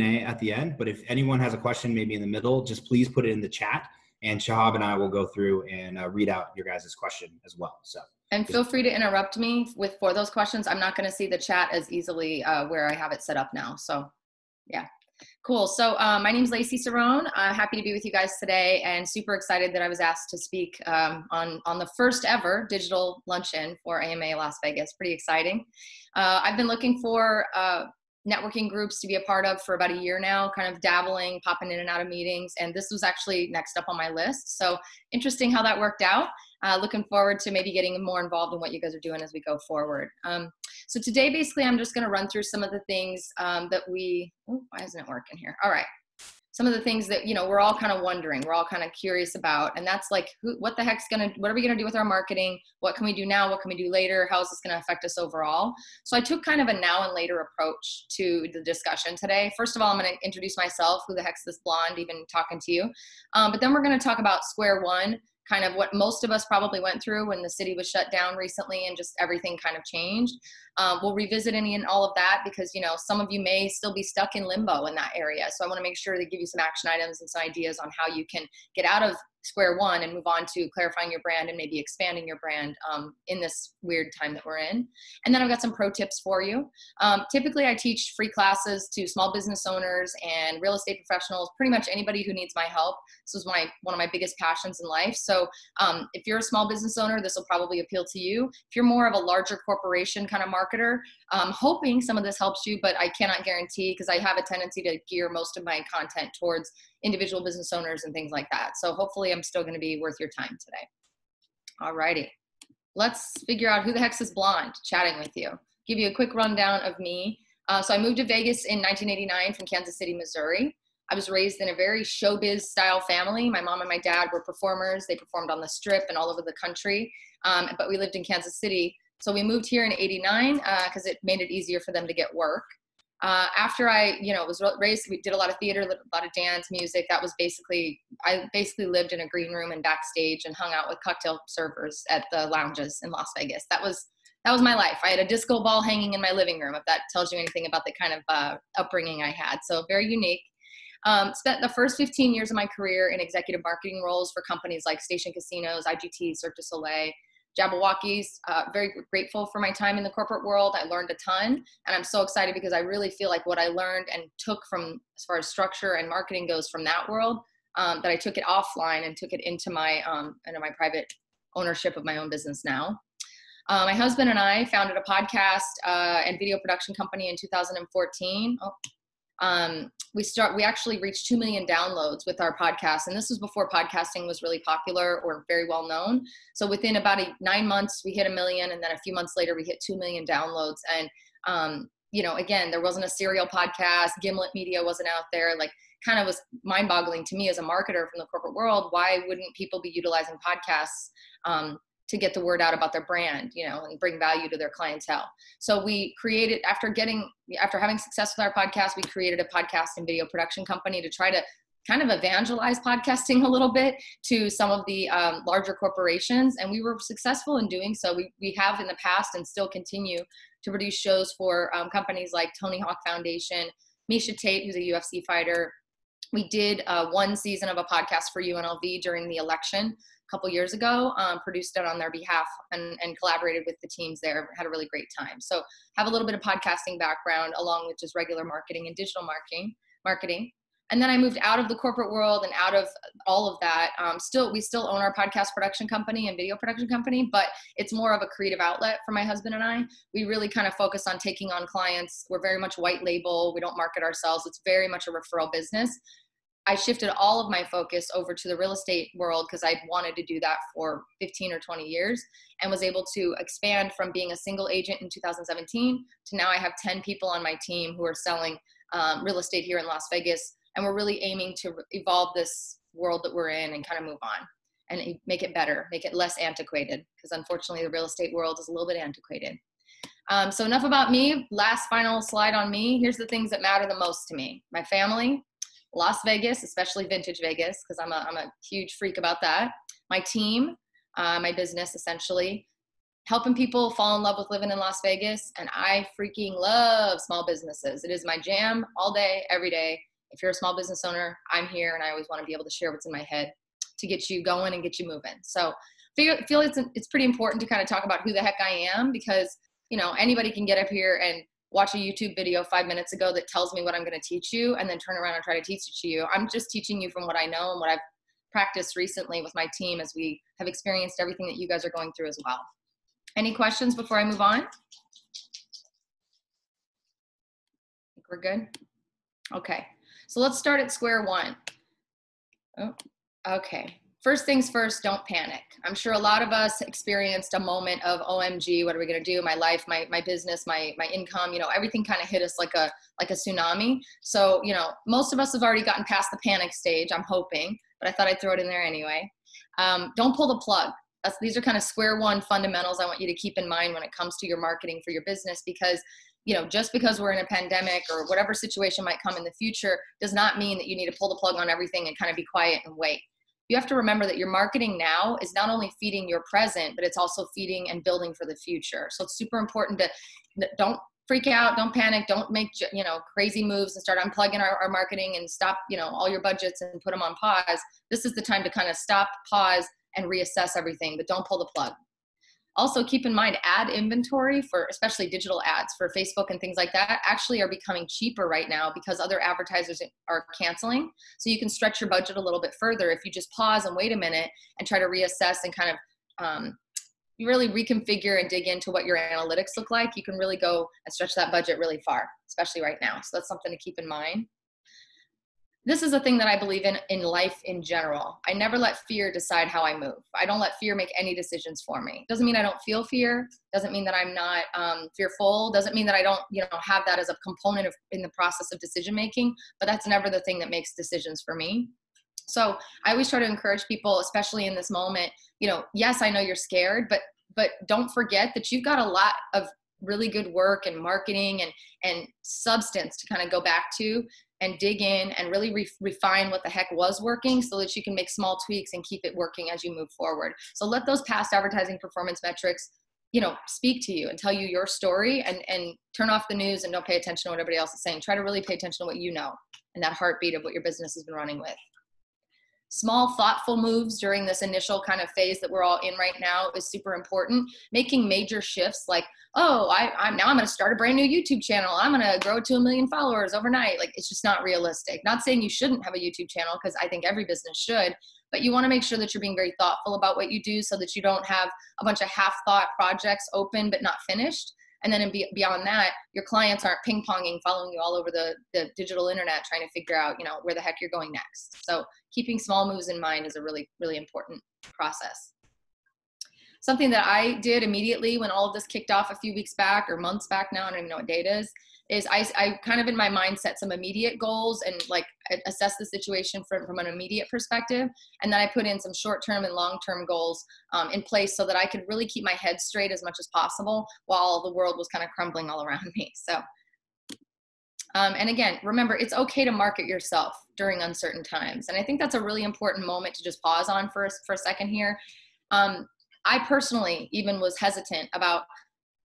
at the end. But if anyone has a question, maybe in the middle, just please put it in the chat, and Shahab and I will go through and uh, read out your guys' question as well. So. And feel free to interrupt me with for those questions. I'm not going to see the chat as easily uh, where I have it set up now. So, yeah. Cool. So um, my name is Laci Cerrone. Uh, happy to be with you guys today, and super excited that I was asked to speak um, on on the first ever digital luncheon for AMA Las Vegas. Pretty exciting. Uh, I've been looking for uh, networking groups to be a part of for about a year now, kind of dabbling, popping in and out of meetings. And this was actually next up on my list. So interesting how that worked out. Uh, looking forward to maybe getting more involved in what you guys are doing as we go forward. Um, so today, basically, I'm just going to run through some of the things um, that we, oh, why isn't it working here? All right some of the things that you know we're all kind of wondering we're all kind of curious about and that's like who, what the heck's gonna what are we gonna do with our marketing? What can we do now? What can we do later? How is this gonna affect us overall? So i took kind of a now and later approach to the discussion today. First of all i'm gonna introduce myself who the heck's this blonde even talking to you? Um, but then we're gonna talk about square one kind of what most of us probably went through when the city was shut down recently and just everything kind of changed. Um, we'll revisit any and all of that because you know some of you may still be stuck in limbo in that area. So I want to make sure to give you some action items and some ideas on how you can get out of square one and move on to clarifying your brand and maybe expanding your brand um, in this weird time that we're in. And then I've got some pro tips for you. Um, typically, I teach free classes to small business owners and real estate professionals, pretty much anybody who needs my help. This is my one of my biggest passions in life. So um, if you're a small business owner, this will probably appeal to you. If you're more of a larger corporation kind of marketer, I'm hoping some of this helps you, but I cannot guarantee because I have a tendency to gear most of my content towards individual business owners and things like that. So hopefully I'm still going to be worth your time today. All righty. Let's figure out who the heck's is blonde chatting with you. Give you a quick rundown of me. Uh, so I moved to Vegas in 1989 from Kansas City, Missouri. I was raised in a very showbiz style family. My mom and my dad were performers. They performed on the strip and all over the country. Um, but we lived in Kansas City. So we moved here in 89 because uh, it made it easier for them to get work uh, after I, you know, was raised, we did a lot of theater, a lot of dance, music. That was basically, I basically lived in a green room and backstage and hung out with cocktail servers at the lounges in Las Vegas. That was that was my life. I had a disco ball hanging in my living room. If that tells you anything about the kind of uh, upbringing I had, so very unique. Um, spent the first 15 years of my career in executive marketing roles for companies like Station Casinos, IGT, Cirque du Soleil, Jabbawockeez. Uh, very grateful for my time in the corporate world. I learned a ton, and I'm so excited because I really feel like what I learned and took from as far as structure and marketing goes from that world, um, that I took it offline and took it into my um, into my private ownership of my own business now. Uh, my husband and I founded a podcast uh, and video production company in 2014. Oh, um, we start we actually reached 2 million downloads with our podcast and this was before podcasting was really popular or very well known. So within about a, nine months we hit a million and then a few months later we hit 2 million downloads. And um, you know again there wasn't a serial podcast gimlet media wasn't out there like kind of was mind boggling to me as a marketer from the corporate world why wouldn't people be utilizing podcasts? Um, to get the word out about their brand, you know, and bring value to their clientele. So we created after getting after having success with our podcast, we created a podcast and video production company to try to kind of evangelize podcasting a little bit to some of the um, larger corporations and we were successful in doing so. We, we have in the past and still continue to produce shows for um, companies like tony hawk foundation Miesha Tate who's a ufc fighter. We did uh, one season of a podcast for unlv during the election couple years ago, um, produced it on their behalf and, and collaborated with the teams there. Had a really great time. So have a little bit of podcasting background along with just regular marketing and digital marketing. Marketing. And then I moved out of the corporate world and out of all of that. Um, still, we still own our podcast production company and video production company, but it's more of a creative outlet for my husband and I. We really kind of focus on taking on clients. We're very much white label. We don't market ourselves. It's very much a referral business. I shifted all of my focus over to the real estate world because I wanted to do that for 15 or 20 years and was able to expand from being a single agent in 2017 to now I have 10 people on my team who are selling um, real estate here in Las Vegas. And we're really aiming to evolve this world that we're in and kind of move on and make it better, make it less antiquated because unfortunately the real estate world is a little bit antiquated. Um, so enough about me. Last final slide on me. Here's the things that matter the most to me. My family, Las Vegas, especially vintage Vegas, because I'm a, I'm a huge freak about that. My team, uh, my business essentially, helping people fall in love with living in Las Vegas. And I freaking love small businesses. It is my jam all day, every day. If you're a small business owner, I'm here and I always want to be able to share what's in my head to get you going and get you moving. So feel, feel it's, it's pretty important to kind of talk about who the heck I am because, you know, anybody can get up here and watch a YouTube video five minutes ago that tells me what I'm going to teach you and then turn around and try to teach it to you. I'm just teaching you from what I know and what I've practiced recently with my team as we have experienced everything that you guys are going through as well. Any questions before I move on? Think we're good. Okay, so let's start at square one. Oh, okay. First things first, don't panic. I'm sure a lot of us experienced a moment of OMG, what are we gonna do? My life, my my business, my my income, you know, everything kind of hit us like a like a tsunami. So, you know, most of us have already gotten past the panic stage, I'm hoping, but I thought I'd throw it in there anyway. Um, don't pull the plug. That's, these are kind of square one fundamentals I want you to keep in mind when it comes to your marketing for your business because you know just because we're in a pandemic or whatever situation might come in the future does not mean that you need to pull the plug on everything and kind of be quiet and wait you have to remember that your marketing now is not only feeding your present but it's also feeding and building for the future so it's super important to don't freak out don't panic don't make you know crazy moves and start unplugging our, our marketing and stop you know all your budgets and put them on pause this is the time to kind of stop pause and reassess everything, but don't pull the plug. Also, keep in mind ad inventory for especially digital ads for Facebook and things like that actually are becoming cheaper right now because other advertisers are canceling. So you can stretch your budget a little bit further if you just pause and wait a minute and try to reassess and kind of um, you really reconfigure and dig into what your analytics look like. You can really go and stretch that budget really far, especially right now. So that's something to keep in mind this is a thing that I believe in in life in general. I never let fear decide how I move. I don't let fear make any decisions for me. Doesn't mean I don't feel fear. Doesn't mean that I'm not um, fearful. Doesn't mean that I don't, you know, have that as a component of in the process of decision making. But that's never the thing that makes decisions for me. So I always try to encourage people, especially in this moment. You know, yes, I know you're scared, but but don't forget that you've got a lot of really good work and marketing and and substance to kind of go back to and dig in and really re- refine what the heck was working so that you can make small tweaks and keep it working as you move forward. So let those past advertising performance metrics you know speak to you and tell you your story and and turn off the news and don't pay attention to what everybody else is saying try to really pay attention to what you know and that heartbeat of what your business has been running with small thoughtful moves during this initial kind of phase that we're all in right now is super important. Making major shifts like oh I, i'm now i'm going to start a brand new youtube channel. I'm going to grow to a million followers overnight. Like it's just not realistic. Not saying you shouldn't have a youtube channel because i think every business should but you want to make sure that you're being very thoughtful about what you do so that you don't have a bunch of half thought projects open but not finished and then beyond that your clients aren't ping ponging following you all over the, the digital internet trying to figure out you know where the heck you're going next. So keeping small moves in mind is a really really important process. Something that i did immediately when all of this kicked off a few weeks back or months back now i don't even know what date is is I, I kind of in my mind set some immediate goals and like assess the situation from, from an immediate perspective. And then i put in some short-term and long-term goals um, in place so that i could really keep my head straight as much as possible while the world was kind of crumbling all around me so. Um, and again remember it's okay to market yourself during uncertain times. And i think that's a really important moment to just pause on for, for a second here. Um, i personally even was hesitant about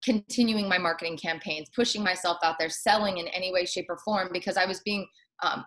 continuing my marketing campaigns, pushing myself out there, selling in any way, shape, or form because I was being um,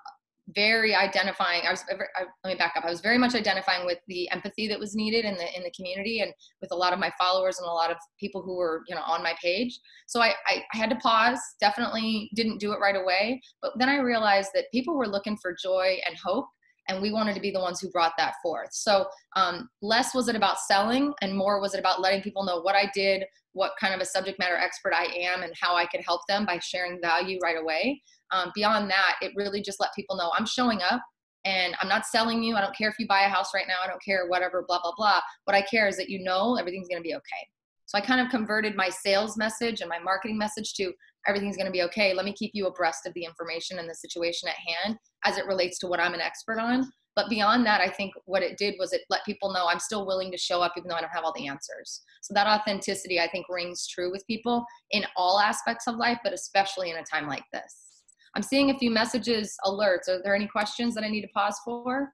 very identifying. I was I, let me back up. I was very much identifying with the empathy that was needed in the in the community and with a lot of my followers and a lot of people who were you know on my page. So I, I, I had to pause. Definitely didn't do it right away, but then I realized that people were looking for joy and hope and we wanted to be the ones who brought that forth. So um, less was it about selling, and more was it about letting people know what I did, what kind of a subject matter expert I am, and how I could help them by sharing value right away. Um, beyond that, it really just let people know I'm showing up. And I'm not selling you. I don't care if you buy a house right now. I don't care, whatever, blah, blah, blah. What I care is that you know everything's going to be okay. So I kind of converted my sales message and my marketing message to everything's going to be okay. Let me keep you abreast of the information and the situation at hand as it relates to what I'm an expert on. But beyond that, I think what it did was it let people know I'm still willing to show up even though I don't have all the answers. So that authenticity, I think, rings true with people in all aspects of life, but especially in a time like this. I'm seeing a few messages, alerts. Are there any questions that I need to pause for?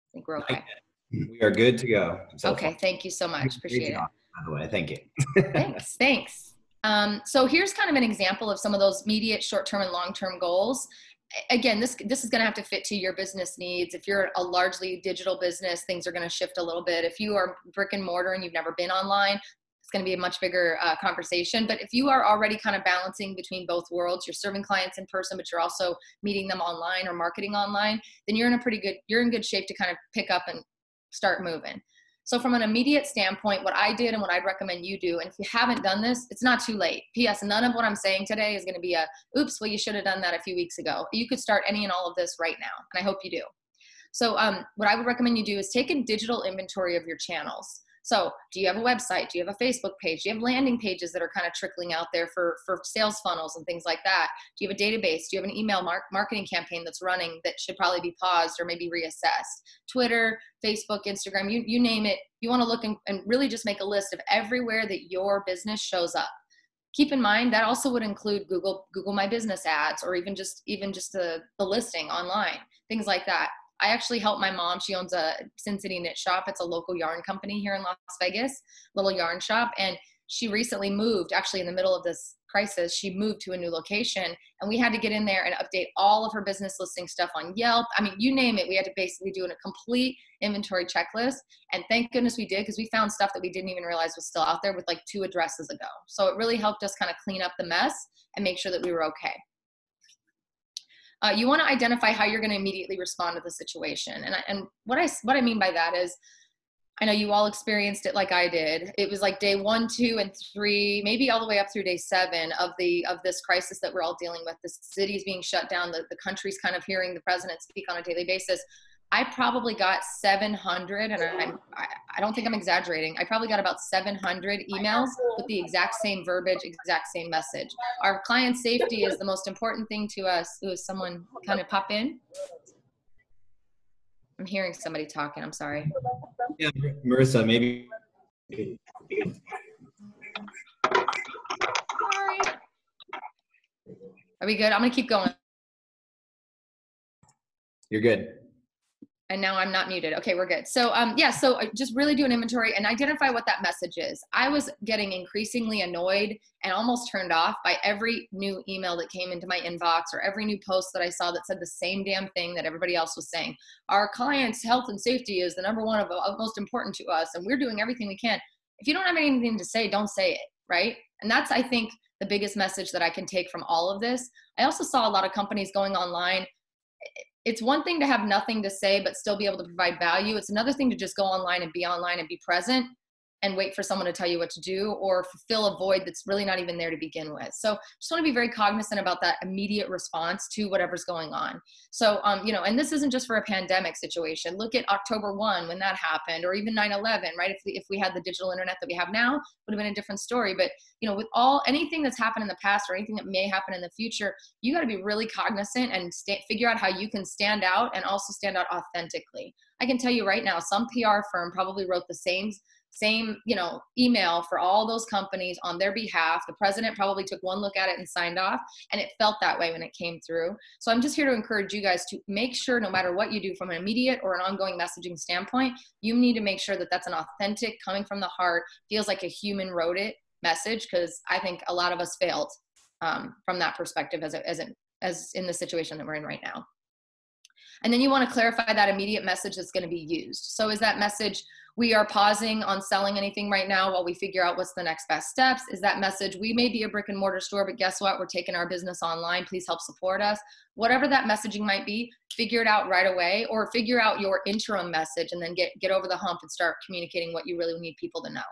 I think we're okay. We are good to go. So okay, thank you so much. Appreciate it. By the way, thank you. thanks, thanks. Um, so here's kind of an example of some of those immediate short-term and long-term goals. Again, this this is going to have to fit to your business needs. If you're a largely digital business, things are going to shift a little bit. If you are brick and mortar and you've never been online, it's going to be a much bigger uh, conversation. But if you are already kind of balancing between both worlds, you're serving clients in person, but you're also meeting them online or marketing online, then you're in a pretty good you're in good shape to kind of pick up and start moving. So, from an immediate standpoint, what I did and what I'd recommend you do, and if you haven't done this, it's not too late. P.S. None of what I'm saying today is going to be a oops, well, you should have done that a few weeks ago. You could start any and all of this right now, and I hope you do. So, um, what I would recommend you do is take a digital inventory of your channels. So, do you have a website? Do you have a Facebook page? Do you have landing pages that are kind of trickling out there for, for sales funnels and things like that? Do you have a database? Do you have an email mar- marketing campaign that's running that should probably be paused or maybe reassessed? Twitter, Facebook, Instagram, you, you name it. You want to look and, and really just make a list of everywhere that your business shows up keep in mind that also would include google google my business ads or even just even just the, the listing online things like that I actually helped my mom. She owns a Sin City Knit Shop. It's a local yarn company here in Las Vegas, little yarn shop. And she recently moved, actually in the middle of this crisis, she moved to a new location and we had to get in there and update all of her business listing stuff on Yelp. I mean, you name it. We had to basically do a complete inventory checklist. And thank goodness we did because we found stuff that we didn't even realize was still out there with like two addresses ago. So it really helped us kind of clean up the mess and make sure that we were okay. Uh, you want to identify how you're going to immediately respond to the situation. And, I, and what I what I mean by that is, I know you all experienced it like I did. It was like day one, two, and three, maybe all the way up through day seven of the of this crisis that we're all dealing with. The city's being shut down. The the country's kind of hearing the president speak on a daily basis. I probably got 700, and I'm, I, I don't think I'm exaggerating. I probably got about 700 emails with the exact same verbiage, exact same message. Our client safety is the most important thing to us. Ooh, someone kind of pop in? I'm hearing somebody talking. I'm sorry. Yeah, Marissa, maybe. Sorry. Are we good? I'm going to keep going. You're good and now I'm not muted. Okay, we're good. So um, yeah, so just really do an inventory and identify what that message is. I was getting increasingly annoyed and almost turned off by every new email that came into my inbox or every new post that I saw that said the same damn thing that everybody else was saying. Our clients' health and safety is the number one of most important to us, and we're doing everything we can. If you don't have anything to say, don't say it, right? And that's I think the biggest message that I can take from all of this. I also saw a lot of companies going online it's one thing to have nothing to say but still be able to provide value. It's another thing to just go online and be online and be present and wait for someone to tell you what to do or fill a void that's really not even there to begin with. So just want to be very cognizant about that immediate response to whatever's going on. So, um, you know, and this isn't just for a pandemic situation. Look at October 1 when that happened, or even 9 11, right? If we, if we had the digital internet that we have now, would have been a different story. But, you know, with all anything that's happened in the past or anything that may happen in the future, you got to be really cognizant and st- figure out how you can stand out and also stand out authentically. I can tell you right now, some PR firm probably wrote the same same you know email for all those companies on their behalf. The president probably took one look at it and signed off and it felt that way when it came through. So i'm just here to encourage you guys to make sure no matter what you do from an immediate or an ongoing messaging standpoint you need to make sure that that's an authentic coming from the heart feels like a human wrote it message because i think a lot of us failed um, from that perspective as, a, as, a, as in the situation that we're in right now. And then you want to clarify that immediate message that's going to be used. So is that message we are pausing on selling anything right now while we figure out what's the next best steps. Is that message we may be a brick and mortar store but guess what? We're taking our business online. Please help support us. Whatever that messaging might be figure it out right away or figure out your interim message and then get get over the hump and start communicating what you really need people to know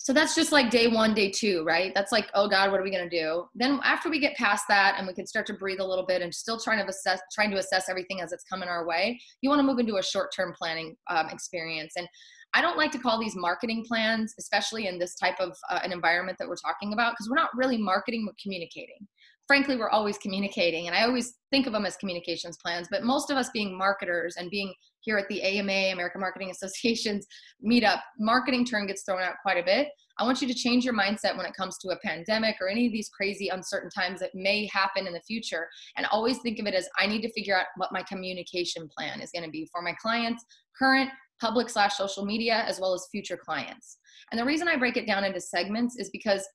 so that's just like day one, day two, right? That's like, oh God, what are we gonna do? Then after we get past that and we can start to breathe a little bit and still trying to assess, trying to assess everything as it's coming our way, you want to move into a short-term planning um, experience. And I don't like to call these marketing plans, especially in this type of uh, an environment that we're talking about, because we're not really marketing, we're communicating. Frankly, we're always communicating, and I always think of them as communications plans. But most of us being marketers and being here at the AMA, American Marketing Association's meetup, marketing term gets thrown out quite a bit. I want you to change your mindset when it comes to a pandemic or any of these crazy uncertain times that may happen in the future. And always think of it as I need to figure out what my communication plan is going to be for my clients, current, public slash social media, as well as future clients. And the reason I break it down into segments is because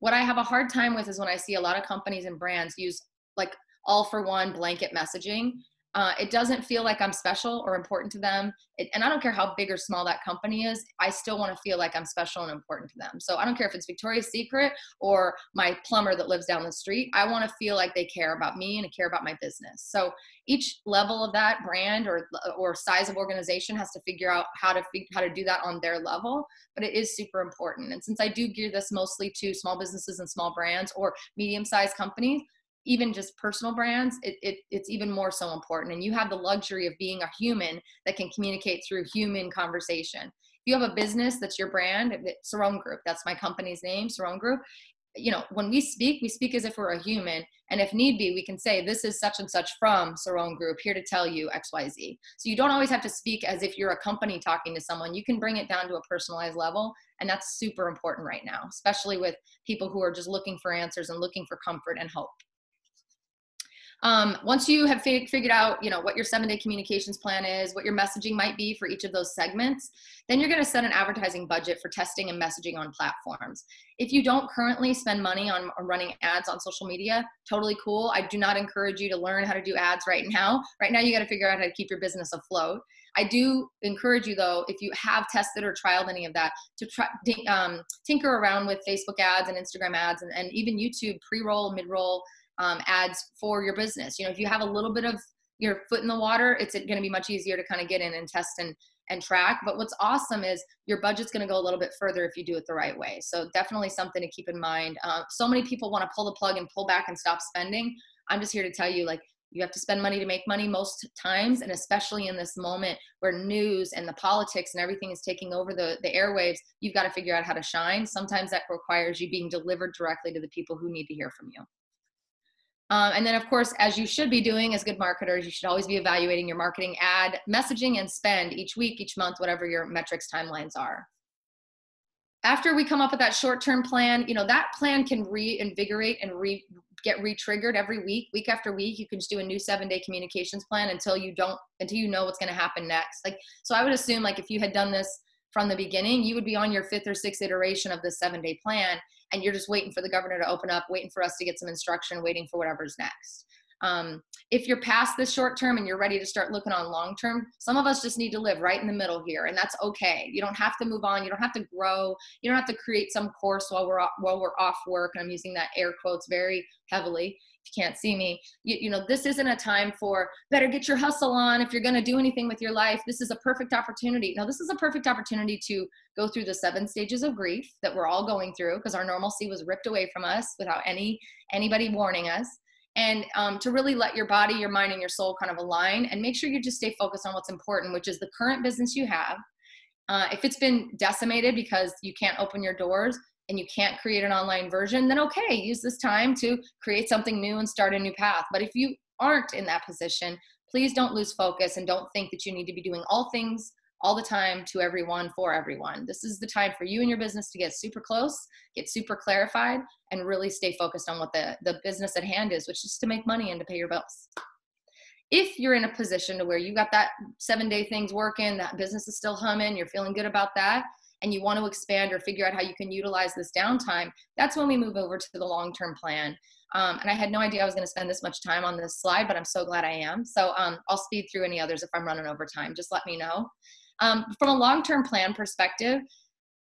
what I have a hard time with is when I see a lot of companies and brands use like all for one blanket messaging uh, it doesn't feel like I'm special or important to them. It, and I don't care how big or small that company is, I still want to feel like I'm special and important to them. So I don't care if it's Victoria's Secret or my plumber that lives down the street. I want to feel like they care about me and care about my business. So each level of that brand or or size of organization has to figure out how to how to do that on their level. But it is super important. And since I do gear this mostly to small businesses and small brands or medium-sized companies, even just personal brands, it, it, it's even more so important. And you have the luxury of being a human that can communicate through human conversation. If you have a business that's your brand, Cerrone Group, that's my company's name, Cerrone Group. You know, when we speak, we speak as if we're a human. And if need be, we can say, This is such and such from Cerrone Group, here to tell you XYZ. So you don't always have to speak as if you're a company talking to someone. You can bring it down to a personalized level. And that's super important right now, especially with people who are just looking for answers and looking for comfort and hope. Um, once you have fig- figured out, you know, what your seven day communications plan is, what your messaging might be for each of those segments, then you're going to set an advertising budget for testing and messaging on platforms. If you don't currently spend money on, on running ads on social media, totally cool. I do not encourage you to learn how to do ads right now. Right now, you got to figure out how to keep your business afloat. I do encourage you though, if you have tested or trialed any of that, to try um, tinker around with Facebook ads and Instagram ads and, and even YouTube pre-roll, mid-roll, um, ads for your business. You know, if you have a little bit of your foot in the water, it's going to be much easier to kind of get in and test and and track. But what's awesome is your budget's going to go a little bit further if you do it the right way. So definitely something to keep in mind. Uh, so many people want to pull the plug and pull back and stop spending. I'm just here to tell you, like, you have to spend money to make money most times, and especially in this moment where news and the politics and everything is taking over the, the airwaves, you've got to figure out how to shine. Sometimes that requires you being delivered directly to the people who need to hear from you. Um, and then, of course, as you should be doing as good marketers, you should always be evaluating your marketing ad messaging and spend each week, each month, whatever your metrics timelines are. After we come up with that short-term plan, you know that plan can reinvigorate and re get re-triggered every week, week after week. You can just do a new seven-day communications plan until you don't until you know what's going to happen next. Like so, I would assume like if you had done this from the beginning, you would be on your fifth or sixth iteration of this seven-day plan and you're just waiting for the governor to open up, waiting for us to get some instruction, waiting for whatever's next. Um, if you're past this short term and you're ready to start looking on long term, some of us just need to live right in the middle here, and that's okay. You don't have to move on. You don't have to grow. You don't have to create some course while we're while we're off work. And I'm using that air quotes very heavily can't see me you, you know this isn't a time for better get your hustle on if you're going to do anything with your life. This is a perfect opportunity. Now this is a perfect opportunity to go through the seven stages of grief that we're all going through because our normalcy was ripped away from us without any anybody warning us. And um, to really let your body your mind and your soul kind of align and make sure you just stay focused on what's important which is the current business you have. Uh, if it's been decimated because you can't open your doors and you can't create an online version, then okay, use this time to create something new and start a new path. But if you aren't in that position, please don't lose focus and don't think that you need to be doing all things all the time to everyone for everyone. This is the time for you and your business to get super close, get super clarified, and really stay focused on what the, the business at hand is, which is to make money and to pay your bills. If you're in a position to where you got that seven day things working, that business is still humming, you're feeling good about that, and you want to expand or figure out how you can utilize this downtime, that's when we move over to the long term plan. Um, and I had no idea I was going to spend this much time on this slide, but I'm so glad I am. So um, I'll speed through any others if I'm running over time. Just let me know. Um, from a long term plan perspective,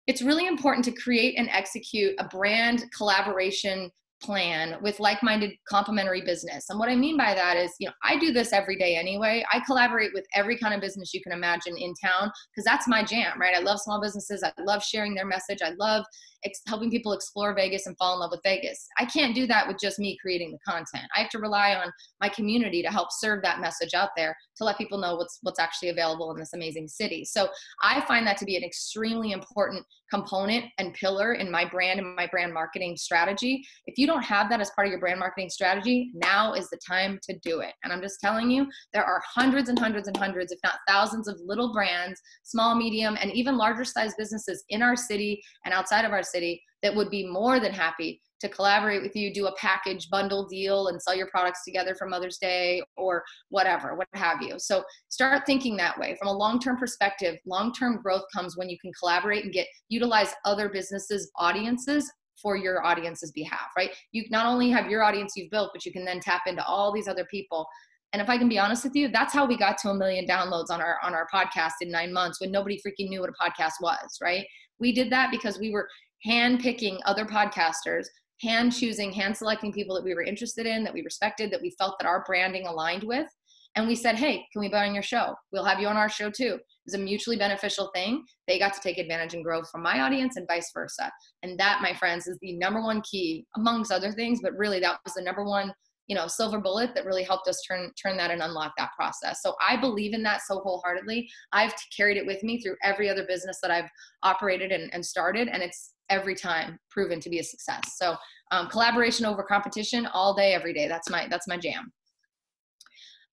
it's really important to create and execute a brand collaboration plan with like-minded complementary business and what i mean by that is you know i do this every day anyway i collaborate with every kind of business you can imagine in town because that's my jam right i love small businesses i love sharing their message i love ex- helping people explore Vegas and fall in love with Vegas. I can't do that with just me creating the content. I have to rely on my community to help serve that message out there to let people know what's what's actually available in this amazing city. So I find that to be an extremely important component and pillar in my brand and my brand marketing strategy. If you don't have that as part of your brand marketing strategy, now is the time to do it. And I'm just telling you, there are hundreds and hundreds and hundreds, if not thousands, of little brands, small, medium, and even larger size businesses in our city and outside of our city that would be more than happy to collaborate with you, do a package bundle deal and sell your products together for Mother's Day or whatever, what have you. So start thinking that way. From a long-term perspective, long-term growth comes when you can collaborate and get utilize other businesses' audiences for your audience's behalf, right? You not only have your audience you've built, but you can then tap into all these other people. And if I can be honest with you, that's how we got to a million downloads on our on our podcast in 9 months when nobody freaking knew what a podcast was, right? We did that because we were hand picking other podcasters hand choosing, hand selecting people that we were interested in, that we respected, that we felt that our branding aligned with. And we said, hey, can we be on your show? We'll have you on our show too. It was a mutually beneficial thing. They got to take advantage and grow from my audience and vice versa. And that, my friends, is the number one key, amongst other things, but really that was the number one you know silver bullet that really helped us turn turn that and unlock that process so i believe in that so wholeheartedly i've carried it with me through every other business that i've operated and, and started and it's every time proven to be a success. So um, collaboration over competition all day, every day. That's my that's my jam.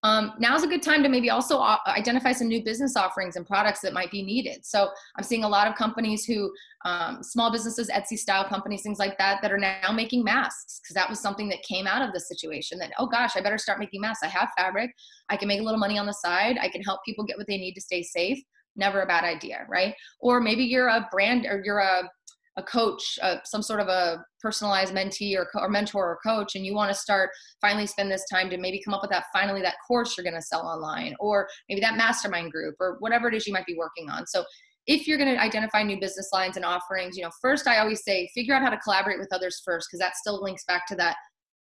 Um, now's a good time to maybe also uh, identify some new business offerings and products that might be needed. So I'm seeing a lot of companies who, um, small businesses, Etsy style companies, things like that, that are now making masks because that was something that came out of the situation. That oh gosh, I better start making masks. I have fabric. I can make a little money on the side. I can help people get what they need to stay safe. Never a bad idea, right? Or maybe you're a brand or you're a a coach, uh, some sort of a personalized mentee or, co- or mentor or coach, and you want to start finally spend this time to maybe come up with that finally that course you're going to sell online, or maybe that mastermind group, or whatever it is you might be working on. So if you're going to identify new business lines and offerings, you know, first I always say figure out how to collaborate with others first, because that still links back to that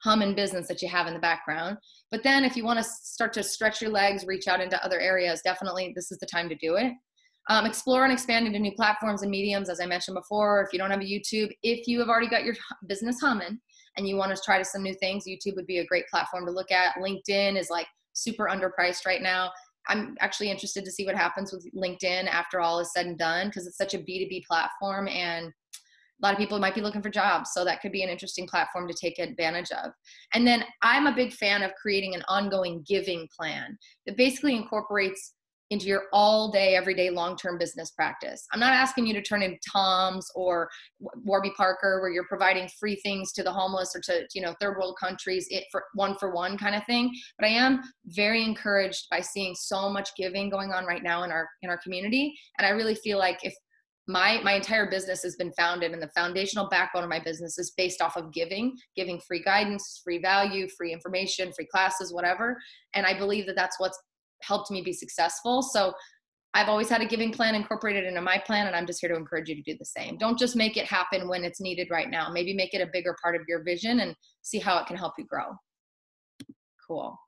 hum and business that you have in the background. But then if you want to start to stretch your legs, reach out into other areas, definitely this is the time to do it. Um, explore and expand into new platforms and mediums, as I mentioned before. If you don't have a YouTube, if you have already got your business humming and you want to try to some new things, YouTube would be a great platform to look at. LinkedIn is like super underpriced right now. I'm actually interested to see what happens with LinkedIn after all is said and done because it's such a B2B platform and a lot of people might be looking for jobs. So that could be an interesting platform to take advantage of. And then I'm a big fan of creating an ongoing giving plan that basically incorporates into your all day, everyday, long term business practice. I'm not asking you to turn into Tom's or Warby Parker, where you're providing free things to the homeless or to you know third world countries, it for one for one kind of thing. But I am very encouraged by seeing so much giving going on right now in our in our community, and I really feel like if my my entire business has been founded and the foundational backbone of my business is based off of giving giving free guidance free value free information free classes whatever and i believe that that's what's helped me be successful. So I've always had a giving plan incorporated into my plan, and I'm just here to encourage you to do the same. Don't just make it happen when it's needed right now. Maybe make it a bigger part of your vision and see how it can help you grow. Cool.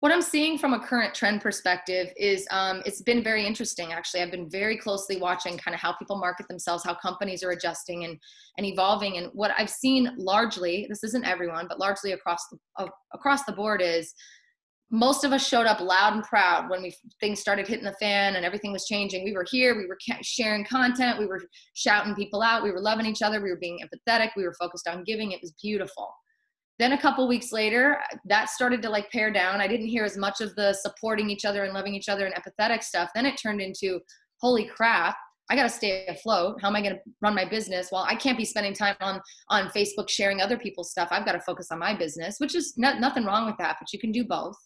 What I'm seeing from a current trend perspective is um, it's been very interesting. Actually, I've been very closely watching kind of how people market themselves, how companies are adjusting and and evolving. And what I've seen largely, this isn't everyone, but largely across the, uh, across the board is most of us showed up loud and proud when we things started hitting the fan and everything was changing. We were here, we were sharing content, we were shouting people out, we were loving each other, we were being empathetic, we were focused on giving. It was beautiful. Then a couple weeks later, that started to like pare down. I didn't hear as much of the supporting each other and loving each other and empathetic stuff. Then it turned into, holy crap, I got to stay afloat. How am I going to run my business? Well, I can't be spending time on on Facebook sharing other people's stuff. I've got to focus on my business, which is not, nothing wrong with that, but you can do both.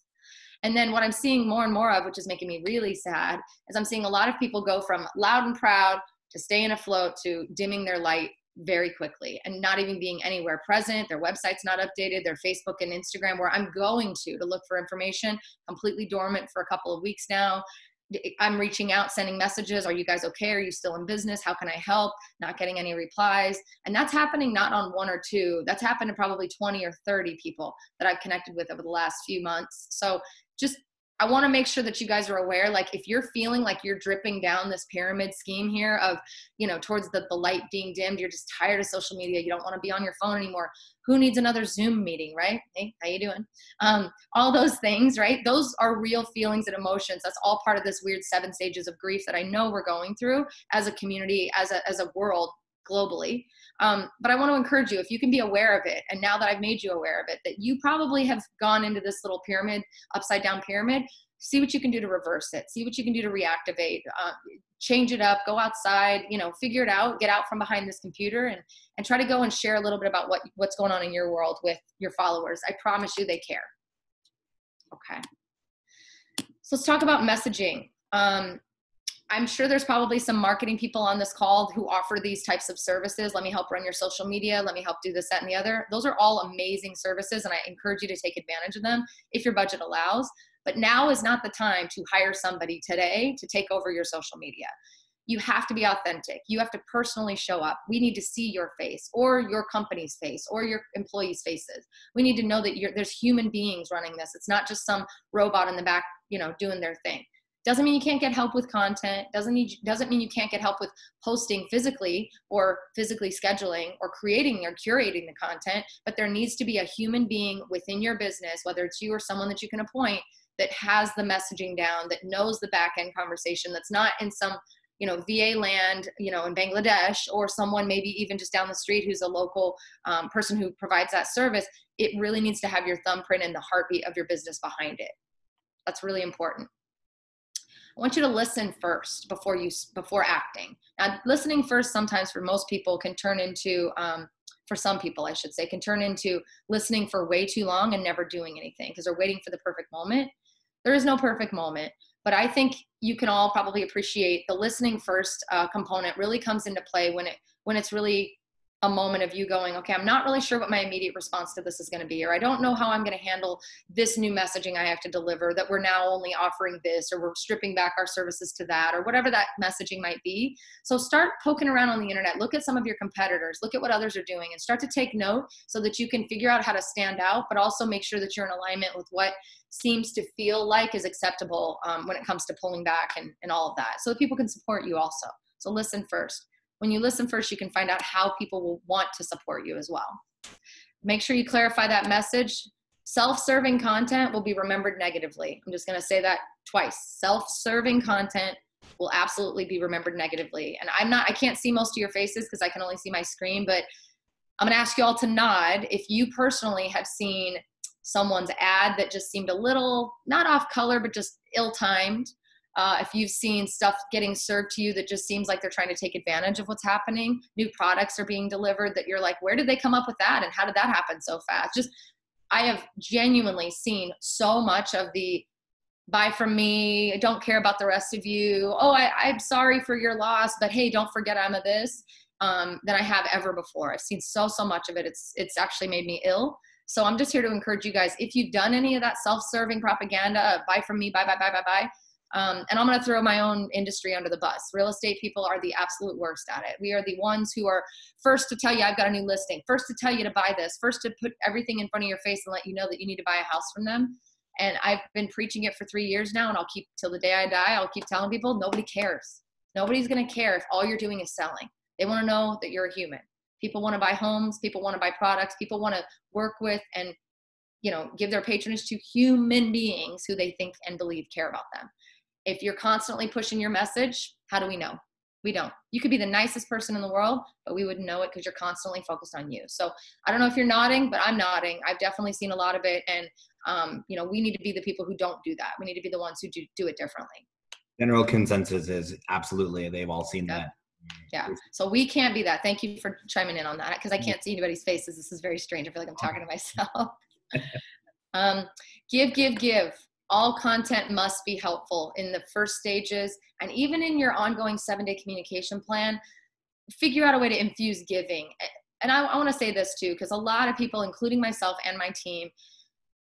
And then what I'm seeing more and more of, which is making me really sad, is I'm seeing a lot of people go from loud and proud to staying afloat to dimming their light very quickly and not even being anywhere present. Their website's not updated, their Facebook and Instagram, where I'm going to to look for information, completely dormant for a couple of weeks now. I'm reaching out, sending messages. Are you guys okay? Are you still in business? How can I help? Not getting any replies. And that's happening not on one or two. That's happened to probably 20 or 30 people that I've connected with over the last few months. So just I want to make sure that you guys are aware like if you're feeling like you're dripping down this pyramid scheme here of, you know, towards the, the light being dimmed, you're just tired of social media, you don't want to be on your phone anymore. Who needs another Zoom meeting, right? Hey, how you doing? Um, all those things, right? Those are real feelings and emotions. That's all part of this weird seven stages of grief that I know we're going through as a community, as a as a world globally. Um, but I want to encourage you if you can be aware of it, and now that I've made you aware of it, that you probably have gone into this little pyramid, upside down pyramid. see what you can do to reverse it. See what you can do to reactivate. Uh, change it up. Go outside. You know figure it out. Get out from behind this computer and and try to go and share a little bit about what what's going on in your world with your followers. I promise you they care. Okay. So let's talk about messaging. Um, I'm sure there's probably some marketing people on this call who offer these types of services. Let me help run your social media. Let me help do this, that, and the other. Those are all amazing services, and I encourage you to take advantage of them if your budget allows. But now is not the time to hire somebody today to take over your social media. You have to be authentic. You have to personally show up. We need to see your face or your company's face or your employees' faces. We need to know that there's human beings running this. It's not just some robot in the back, you know, doing their thing doesn't mean you can't get help with content. Doesn't need doesn't mean you can't get help with posting physically or physically scheduling or creating or curating the content but there needs to be a human being within your business whether it's you or someone that you can appoint that has the messaging down that knows the back end conversation that's not in some you know va land you know in bangladesh or someone maybe even just down the street who's a local um, person who provides that service. It really needs to have your thumbprint and the heartbeat of your business behind it. That's really important I want you to listen first before you before acting. Now, listening first sometimes for most people can turn into um, for some people I should say can turn into listening for way too long and never doing anything because they're waiting for the perfect moment. There is no perfect moment, but I think you can all probably appreciate the listening first uh, component really comes into play when it when it's really a moment of you going, okay, I'm not really sure what my immediate response to this is going to be, or I don't know how I'm going to handle this new messaging I have to deliver that we're now only offering this, or we're stripping back our services to that, or whatever that messaging might be. So start poking around on the internet, look at some of your competitors, look at what others are doing, and start to take note so that you can figure out how to stand out, but also make sure that you're in alignment with what seems to feel like is acceptable um, when it comes to pulling back and, and all of that. So that people can support you also. So listen first when you listen first, you can find out how people will want to support you as well. Make sure you clarify that message. Self serving content will be remembered negatively. I'm just going to say that twice. Self serving content will absolutely be remembered negatively. And I'm not, I can't see most of your faces because I can only see my screen, but I'm going to ask you all to nod if you personally have seen someone's ad that just seemed a little, not off color, but just ill timed uh, if you've seen stuff getting served to you that just seems like they're trying to take advantage of what's happening, new products are being delivered that you're like, where did they come up with that? And how did that happen so fast? Just, I have genuinely seen so much of the buy from me, I don't care about the rest of you. Oh, I, I'm sorry for your loss, but hey, don't forget I'm a this um, than I have ever before. I've seen so, so much of it. It's, it's actually made me ill. So I'm just here to encourage you guys. If you've done any of that self-serving propaganda, buy from me, buy, buy, buy, buy, buy, um, and I'm going to throw my own industry under the bus. Real estate people are the absolute worst at it. We are the ones who are first to tell you, I've got a new listing, first to tell you to buy this, first to put everything in front of your face and let you know that you need to buy a house from them. And I've been preaching it for three years now, and I'll keep till the day I die, I'll keep telling people nobody cares. Nobody's going to care if all you're doing is selling. They want to know that you're a human. People want to buy homes, people want to buy products, people want to work with and you know give their patronage to human beings who they think and believe care about them if you're constantly pushing your message, how do we know? We don't. You could be the nicest person in the world, but we wouldn't know it because you're constantly focused on you. So I don't know if you're nodding, but I'm nodding. I've definitely seen a lot of it, and um, you know, we need to be the people who don't do that. We need to be the ones who do do it differently. General consensus is absolutely. They've all seen yeah. that. Yeah. So we can't be that. Thank you for chiming in on that because I can't see anybody's faces. This is very strange. I feel like I'm talking to myself. um, give, give, give all content must be helpful in the first stages and even in your ongoing seven day communication plan figure out a way to infuse giving. And i, I want to say this too because a lot of people including myself and my team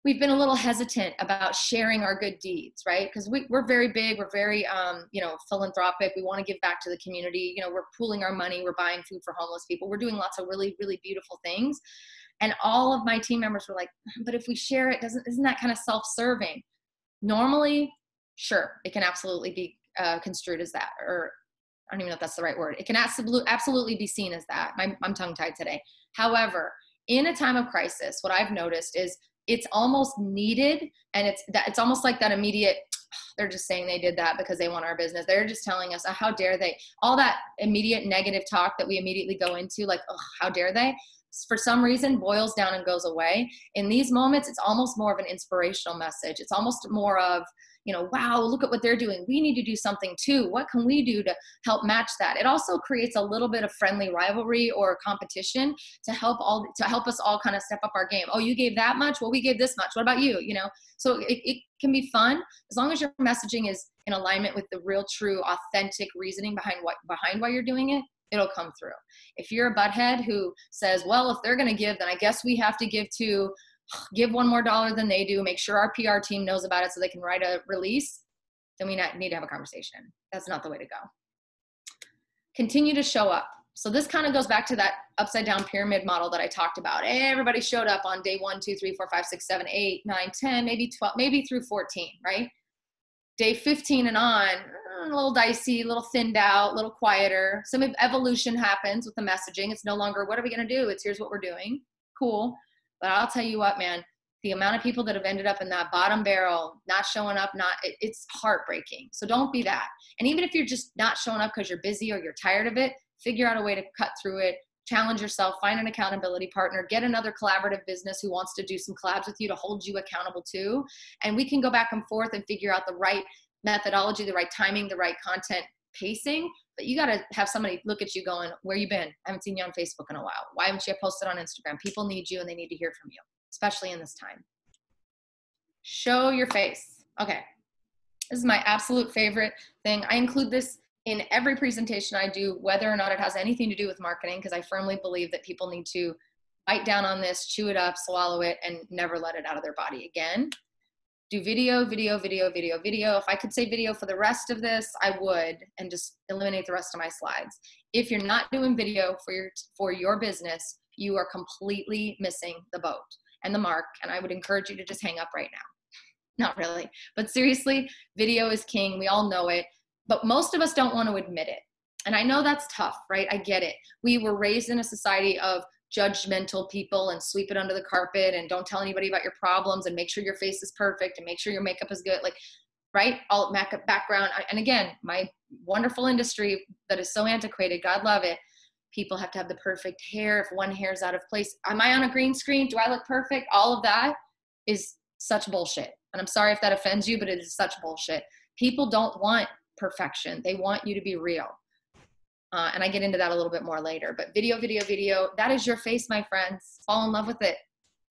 we've been a little hesitant about sharing our good deeds right? Because we, we're very big we're very um, you know philanthropic. We want to give back to the community. You know we're pooling our money we're buying food for homeless people. We're doing lots of really really beautiful things. And all of my team members were like but if we share it doesn't isn't that kind of self-serving Normally, sure, it can absolutely be uh, construed as that, or I don't even know if that's the right word. It can absolutely absolutely be seen as that. I'm, I'm tongue tied today. However, in a time of crisis, what I've noticed is it's almost needed, and it's that it's almost like that immediate. They're just saying they did that because they want our business. They're just telling us, oh, how dare they? All that immediate negative talk that we immediately go into, like, oh, how dare they? For some reason boils down and goes away. In these moments, it's almost more of an inspirational message. It's almost more of, you know wow look at what they're doing. We need to do something too. What can we do to help match that? It also creates a little bit of friendly rivalry or competition to help all to help us all kind of step up our game. Oh you gave that much? Well we gave this much. What about you? You know? So it, it can be fun. As long as your messaging is in alignment with the real true authentic reasoning behind what behind why you're doing it it'll come through. If you're a butthead who says, well, if they're going to give, then I guess we have to give to give one more dollar than they do, make sure our PR team knows about it so they can write a release, then we need to have a conversation. That's not the way to go. Continue to show up. So this kind of goes back to that upside down pyramid model that I talked about. Everybody showed up on day one, two, three, four, five, six, seven, eight, nine, 10, maybe 12, maybe through 14, right? Day 15 and on, a little dicey, a little thinned out, a little quieter. Some evolution happens with the messaging. It's no longer, what are we going to do? It's here's what we're doing. Cool. But I'll tell you what, man, the amount of people that have ended up in that bottom barrel, not showing up, not, it, it's heartbreaking. So don't be that. And even if you're just not showing up because you're busy or you're tired of it, figure out a way to cut through it, challenge yourself, find an accountability partner, get another collaborative business who wants to do some collabs with you to hold you accountable too. And we can go back and forth and figure out the right methodology, the right timing, the right content pacing. But you got to have somebody look at you going, Where you been? I haven't seen you on Facebook in a while. Why haven't you posted on Instagram? People need you and they need to hear from you, especially in this time. Show your face. Okay. This is my absolute favorite thing. I include this in every presentation I do, whether or not it has anything to do with marketing, because I firmly believe that people need to bite down on this, chew it up, swallow it, and never let it out of their body again do video, video, video, video, video. If I could say video for the rest of this, I would and just eliminate the rest of my slides. If you're not doing video for your for your business, you are completely missing the boat and the mark and I would encourage you to just hang up right now. Not really. But seriously, video is king. We all know it, but most of us don't want to admit it. And I know that's tough, right? I get it. We were raised in a society of judgmental people and sweep it under the carpet and don't tell anybody about your problems and make sure your face is perfect and make sure your makeup is good like right all makeup background and again my wonderful industry that is so antiquated god love it people have to have the perfect hair if one hair is out of place am i on a green screen do i look perfect all of that is such bullshit and i'm sorry if that offends you but it is such bullshit people don't want perfection they want you to be real uh, and I get into that a little bit more later. But video, video, video, that is your face, my friends. Fall in love with it.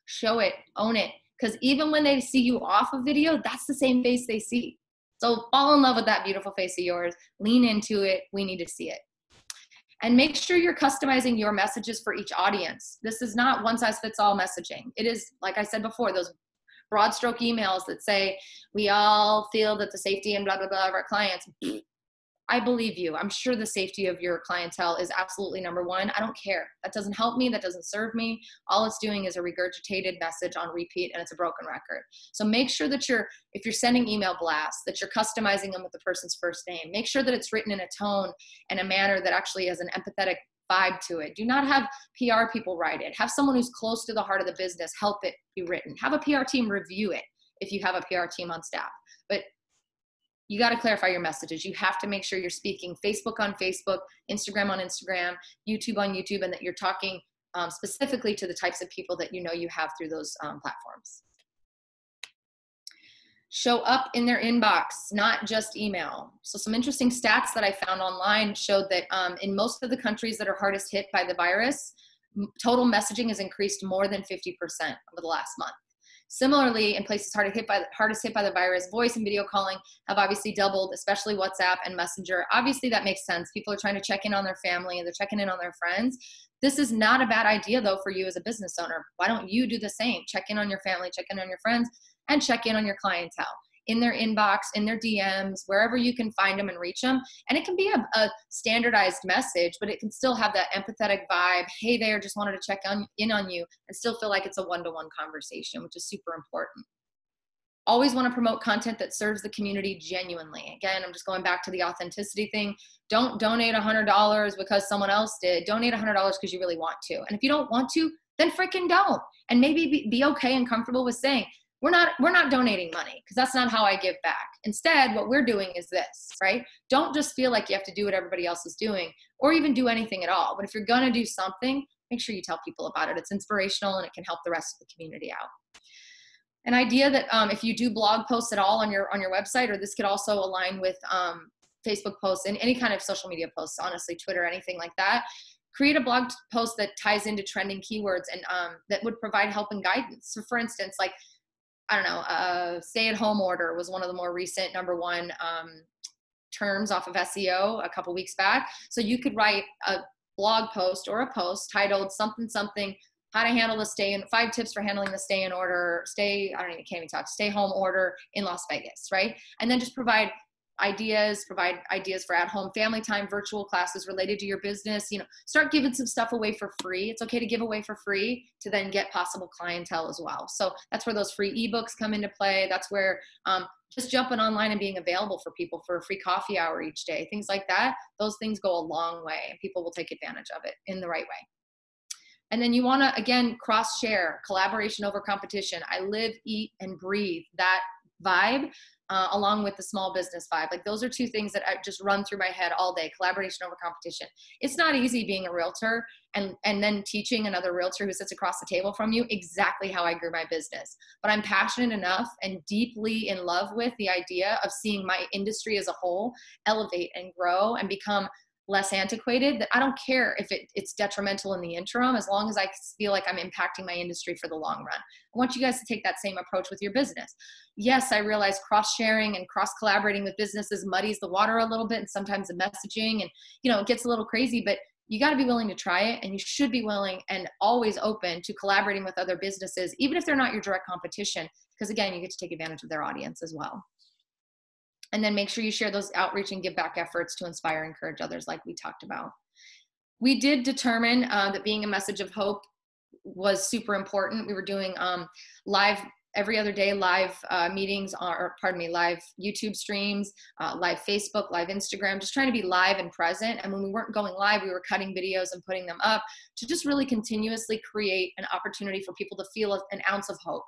Show it, own it. Because even when they see you off of video, that's the same face they see. So fall in love with that beautiful face of yours. Lean into it. We need to see it. And make sure you're customizing your messages for each audience. This is not one size fits all messaging. It is, like I said before, those broad stroke emails that say, we all feel that the safety and blah, blah, blah of our clients. I believe you. I'm sure the safety of your clientele is absolutely number one. I don't care. That doesn't help me. That doesn't serve me. All it's doing is a regurgitated message on repeat and it's a broken record. So make sure that you're, if you're sending email blasts, that you're customizing them with the person's first name. Make sure that it's written in a tone and a manner that actually has an empathetic vibe to it. Do not have PR people write it. Have someone who's close to the heart of the business help it be written. Have a PR team review it if you have a PR team on staff. But you got to clarify your messages. You have to make sure you're speaking Facebook on Facebook, Instagram on Instagram, YouTube on YouTube, and that you're talking um, specifically to the types of people that you know you have through those um, platforms. Show up in their inbox, not just email. So, some interesting stats that I found online showed that um, in most of the countries that are hardest hit by the virus, total messaging has increased more than 50% over the last month. Similarly, in places hardest hit by the, hardest hit by the virus, voice and video calling have obviously doubled, especially WhatsApp and Messenger. Obviously, that makes sense. People are trying to check in on their family and they're checking in on their friends. This is not a bad idea, though, for you as a business owner. Why don't you do the same? Check in on your family, check in on your friends, and check in on your clientele in their inbox, in their DMs, wherever you can find them and reach them. And it can be a, a standardized message, but it can still have that empathetic vibe. Hey there, just wanted to check on, in on you and still feel like it's a one to one conversation, which is super important. Always want to promote content that serves the community genuinely. Again, I'm just going back to the authenticity thing. Don't donate $100 because someone else did. Donate $100 because you really want to. And if you don't want to, then freaking don't. And maybe be, be okay and comfortable with saying, we're not we're not donating money because that's not how i give back instead what we're doing is this right don't just feel like you have to do what everybody else is doing or even do anything at all but if you're going to do something make sure you tell people about it it's inspirational and it can help the rest of the community out an idea that um, if you do blog posts at all on your on your website, or this could also align with um, Facebook posts and any kind of social media posts, honestly, Twitter, anything like that. Create a blog post that ties into trending keywords and um, that would provide help and guidance. So, for instance, like I don't know, uh, stay-at-home order was one of the more recent number one um, terms off of SEO a couple weeks back. So you could write a blog post or a post titled something something how to handle the stay in five tips for handling the stay in order stay i don't even can't even talk stay home order in las vegas right and then just provide ideas provide ideas for at home family time virtual classes related to your business you know start giving some stuff away for free. It's okay to give away for free to then get possible clientele as well. So that's where those free ebooks come into play. That's where um, just jumping online and being available for people for a free coffee hour each day things like that those things go a long way and people will take advantage of it in the right way. And then you want to again cross share collaboration over competition. I live eat and breathe that vibe uh, along with the small business vibe. Like those are two things that I just run through my head all day. Collaboration over competition. It's not easy being a realtor and and then teaching another realtor who sits across the table from you exactly how I grew my business. But I'm passionate enough and deeply in love with the idea of seeing my industry as a whole elevate and grow and become less antiquated that i don't care if it, it's detrimental in the interim as long as i feel like i'm impacting my industry for the long run. I want you guys to take that same approach with your business. Yes i realize cross sharing and cross collaborating with businesses muddies the water a little bit and sometimes the messaging and you know it gets a little crazy but you got to be willing to try it and you should be willing and always open to collaborating with other businesses even if they're not your direct competition because again you get to take advantage of their audience as well and then make sure you share those outreach and give back efforts to inspire and encourage others like we talked about. We did determine uh, that being a message of hope was super important. We were doing um, live every other day live uh, meetings or pardon me live youtube streams uh, live facebook live instagram just trying to be live and present. And when we weren't going live we were cutting videos and putting them up to just really continuously create an opportunity for people to feel an ounce of hope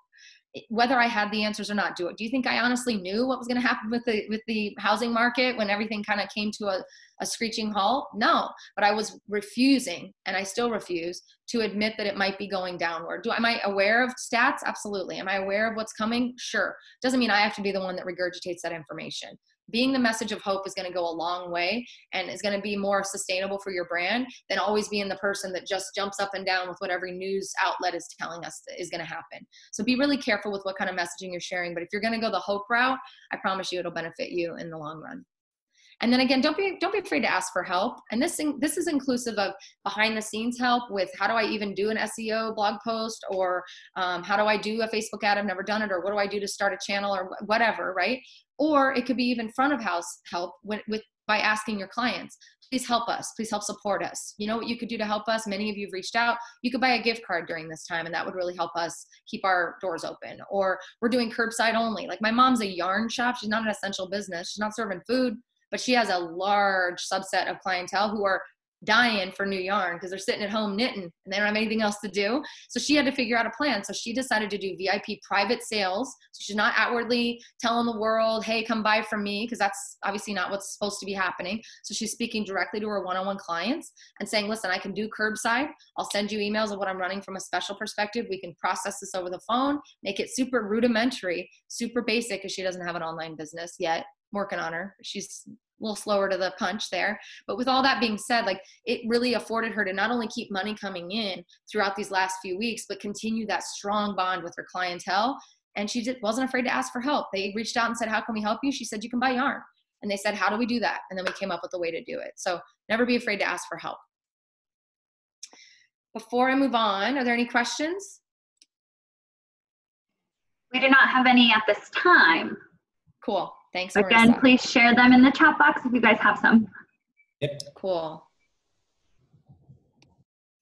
whether I had the answers or not, do it. Do you think I honestly knew what was going to happen with the with the housing market when everything kind of came to a, a screeching halt? No, but I was refusing, and I still refuse to admit that it might be going downward. Do am I aware of stats? Absolutely. Am I aware of what's coming? Sure. Doesn't mean I have to be the one that regurgitates that information being the message of hope is going to go a long way and is going to be more sustainable for your brand than always being the person that just jumps up and down with what every news outlet is telling us is going to happen. So be really careful with what kind of messaging you're sharing. But if you're going to go the hope route, I promise you it'll benefit you in the long run. And then again, don't be don't be afraid to ask for help. And this this is inclusive of behind the scenes help with how do I even do an SEO blog post, or um, how do I do a Facebook ad? I've never done it, or what do I do to start a channel, or whatever, right? Or it could be even front of house help with, with by asking your clients, please help us, please help support us. You know what you could do to help us? Many of you have reached out. You could buy a gift card during this time, and that would really help us keep our doors open. Or we're doing curbside only. Like my mom's a yarn shop, she's not an essential business, she's not serving food, but she has a large subset of clientele who are dying for new yarn because they're sitting at home knitting and they don't have anything else to do. So she had to figure out a plan. So she decided to do VIP private sales. So she's not outwardly telling the world, hey, come buy from me, because that's obviously not what's supposed to be happening. So she's speaking directly to her one on one clients and saying, listen, I can do curbside. I'll send you emails of what I'm running from a special perspective. We can process this over the phone, make it super rudimentary, super basic, because she doesn't have an online business yet working on her. She's a little slower to the punch there. But with all that being said, like it really afforded her to not only keep money coming in throughout these last few weeks, but continue that strong bond with her clientele. And she just wasn't afraid to ask for help. They reached out and said, How can we help you? She said, You can buy yarn. And they said, How do we do that? And then we came up with a way to do it. So never be afraid to ask for help. Before I move on, are there any questions? We do not have any at this time. Cool. Thanks. Again, Marissa. please share them in the chat box if you guys have some. Yep. Cool.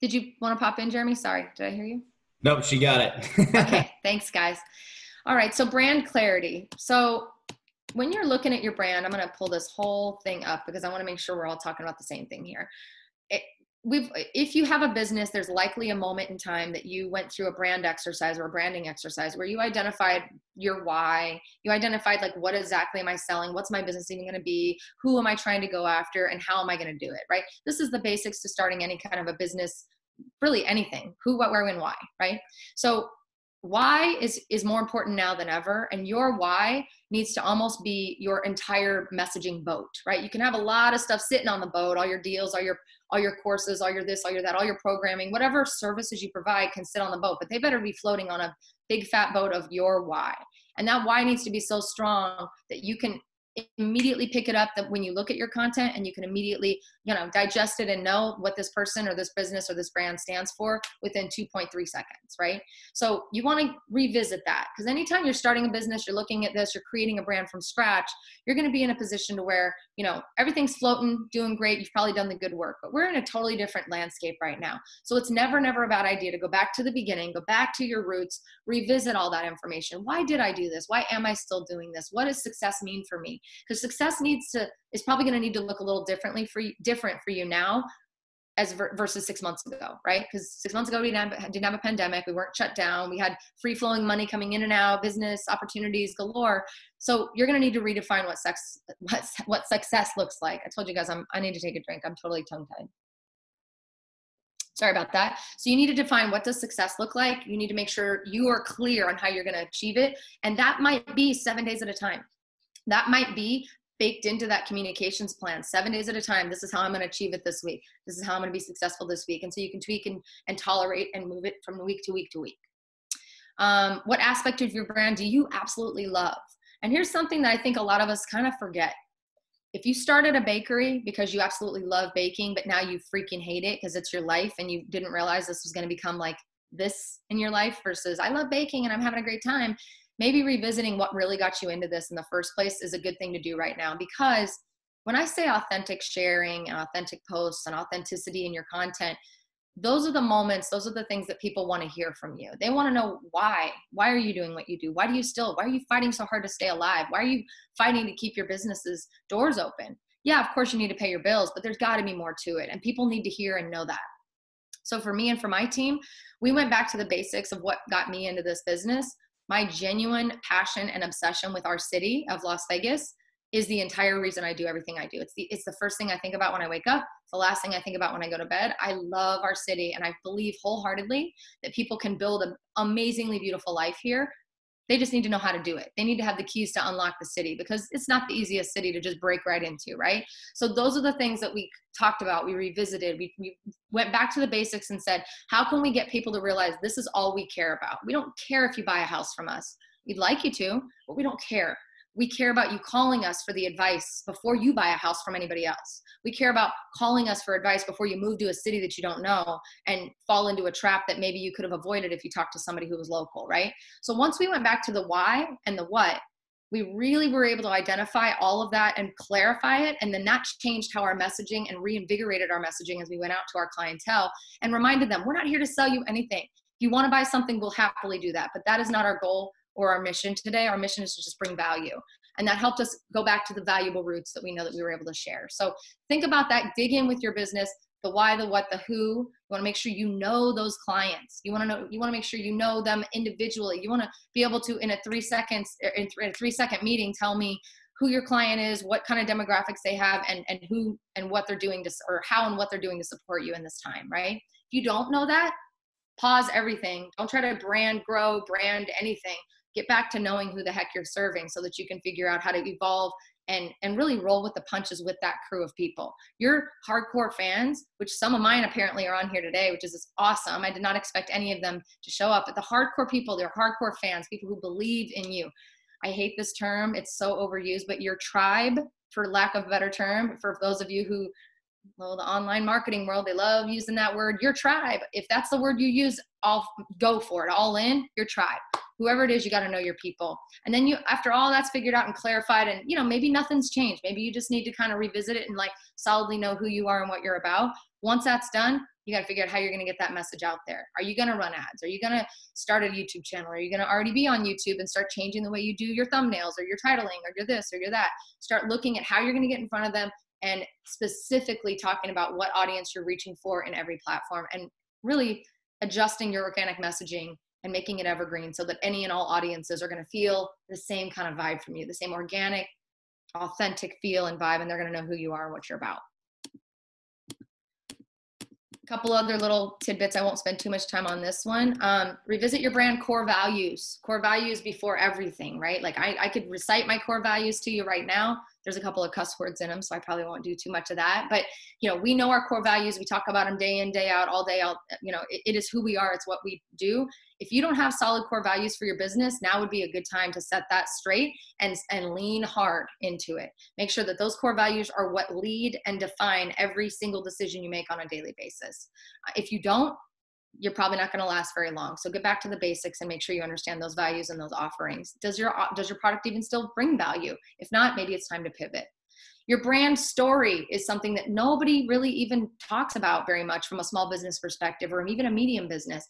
Did you want to pop in, Jeremy? Sorry, did I hear you? Nope, she got it. okay, thanks, guys. All right, so brand clarity. So when you're looking at your brand, I'm going to pull this whole thing up because I want to make sure we're all talking about the same thing here. We've if you have a business there's likely a moment in time that you went through a brand exercise or a branding exercise where you identified your why. You identified like what exactly am i selling? What's my business even going to be? Who am i trying to go after? And how am i going to do it right? This is the basics to starting any kind of a business really anything who what where when why right? So why is is more important now than ever and your why needs to almost be your entire messaging boat right? You can have a lot of stuff sitting on the boat all your deals all your all your courses all your this all your that all your programming whatever services you provide can sit on the boat but they better be floating on a big fat boat of your why. And that why needs to be so strong that you can immediately pick it up that when you look at your content and you can immediately you know digest it and know what this person or this business or this brand stands for within 2.3 seconds right? So you want to revisit that because anytime you're starting a business you're looking at this you're creating a brand from scratch you're going to be in a position to where you know everything's floating doing great you've probably done the good work but we're in a totally different landscape right now. So it's never never a bad idea to go back to the beginning go back to your roots revisit all that information. Why did i do this? Why am i still doing this? What does success mean for me because success needs to is probably going to need to look a little differently for you different for you now as versus six months ago, right? Because six months ago we didn't have, didn't have a pandemic, we weren't shut down, we had free flowing money coming in and out, business opportunities galore. So you're going to need to redefine what sex what what success looks like. I told you guys I'm I need to take a drink. I'm totally tongue tied. Sorry about that. So you need to define what does success look like. You need to make sure you are clear on how you're going to achieve it, and that might be seven days at a time. That might be baked into that communications plan. Seven days at a time this is how i'm going to achieve it this week. This is how i'm going to be successful this week. And so you can tweak and, and tolerate and move it from week to week to week. Um, what aspect of your brand do you absolutely love? And here's something that i think a lot of us kind of forget. If you started a bakery because you absolutely love baking but now you freaking hate it because it's your life and you didn't realize this was going to become like this in your life versus i love baking and i'm having a great time maybe revisiting what really got you into this in the first place is a good thing to do right now because when I say authentic sharing and authentic posts and authenticity in your content, those are the moments, those are the things that people want to hear from you. They want to know why. Why are you doing what you do? Why do you still, why are you fighting so hard to stay alive? Why are you fighting to keep your business's doors open? Yeah, of course you need to pay your bills, but there's got to be more to it. And people need to hear and know that. So for me and for my team, we went back to the basics of what got me into this business my genuine passion and obsession with our city of Las Vegas is the entire reason I do everything I do. It's the it's the first thing I think about when I wake up. The last thing I think about when I go to bed. I love our city and I believe wholeheartedly that people can build an amazingly beautiful life here they just need to know how to do it. They need to have the keys to unlock the city because it's not the easiest city to just break right into, right? So those are the things that we talked about. We revisited. We, we went back to the basics and said, how can we get people to realize this is all we care about? We don't care if you buy a house from us. We'd like you to, but we don't care. We care about you calling us for the advice before you buy a house from anybody else. We care about calling us for advice before you move to a city that you don't know and fall into a trap that maybe you could have avoided if you talked to somebody who was local, right? So once we went back to the why and the what, we really were able to identify all of that and clarify it. And then that changed how our messaging and reinvigorated our messaging as we went out to our clientele and reminded them, we're not here to sell you anything. If you want to buy something, we'll happily do that. But that is not our goal or our mission today. Our mission is to just bring value. And that helped us go back to the valuable roots that we know that we were able to share. So think about that, dig in with your business, the why, the what, the who. You want to make sure you know those clients. You want to know, you want to make sure you know them individually. You want to be able to, in a three seconds, er, in a three second meeting, tell me who your client is, what kind of demographics they have, and, and who and what they're doing to, or how and what they're doing to support you in this time, right? If you don't know that, pause everything. Don't try to brand, grow, brand anything get back to knowing who the heck you're serving so that you can figure out how to evolve and and really roll with the punches with that crew of people. Your hardcore fans which some of mine apparently are on here today which is awesome. I did not expect any of them to show up but the hardcore people they're hardcore fans people who believe in you. I hate this term it's so overused but your tribe for lack of a better term for those of you who well, the online marketing world, they love using that word, your tribe. If that's the word you use, I'll go for it. All in, your tribe. Whoever it is you got to know your people. And then you after all that's figured out and clarified and you know maybe nothing's changed. Maybe you just need to kind of revisit it and like solidly know who you are and what you're about. Once that's done you got to figure out how you're going to get that message out there. Are you going to run ads? Are you going to start a youtube channel? Are you going to already be on youtube and start changing the way you do your thumbnails or your titling or your this or your that? Start looking at how you're going to get in front of them and specifically talking about what audience you're reaching for in every platform and really adjusting your organic messaging and making it evergreen so that any and all audiences are going to feel the same kind of vibe from you, the same organic, authentic feel and vibe, and they're going to know who you are and what you're about. a couple other little tidbits. I won't spend too much time on this one. Um, revisit your brand core values. Core values before everything, right? Like I, I could recite my core values to you right now. There's a couple of cuss words in them, so I probably won't do too much of that. But you know, we know our core values. We talk about them day in, day out, all day. out. you know, it, it is who we are. It's what we do. If you don't have solid core values for your business, now would be a good time to set that straight and and lean hard into it. Make sure that those core values are what lead and define every single decision you make on a daily basis. If you don't, you're probably not going to last very long. So get back to the basics and make sure you understand those values and those offerings. Does your does your product even still bring value? If not, maybe it's time to pivot. Your brand story is something that nobody really even talks about very much from a small business perspective or even a medium business.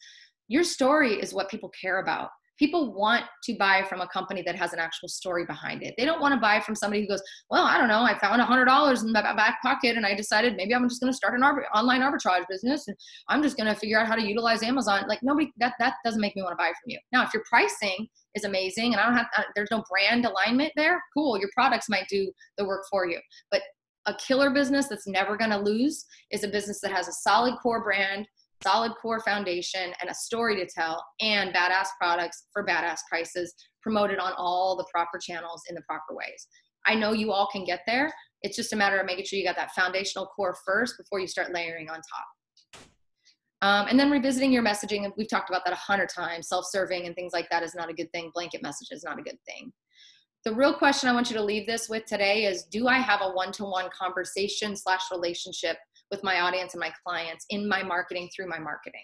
Your story is what people care about people want to buy from a company that has an actual story behind it. They don't want to buy from somebody who goes, "Well, I don't know, I found a hundred dollars in my back pocket, and I decided maybe I'm just going to start an online arbitrage business, and I'm just going to figure out how to utilize Amazon." Like nobody that that doesn't make me want to buy from you. Now, if your pricing is amazing and I don't have uh, there's no brand alignment there, cool. Your products might do the work for you, but a killer business that's never going to lose is a business that has a solid core brand solid core foundation and a story to tell and badass products for badass prices promoted on all the proper channels in the proper ways. I know you all can get there. It's just a matter of making sure you got that foundational core first before you start layering on top. Um, and then revisiting your messaging. We've talked about that a hundred times. Self-serving and things like that is not a good thing. Blanket message is not a good thing. The real question I want you to leave this with today is, do I have a one-to-one conversation slash relationship with my audience and my clients in my marketing through my marketing.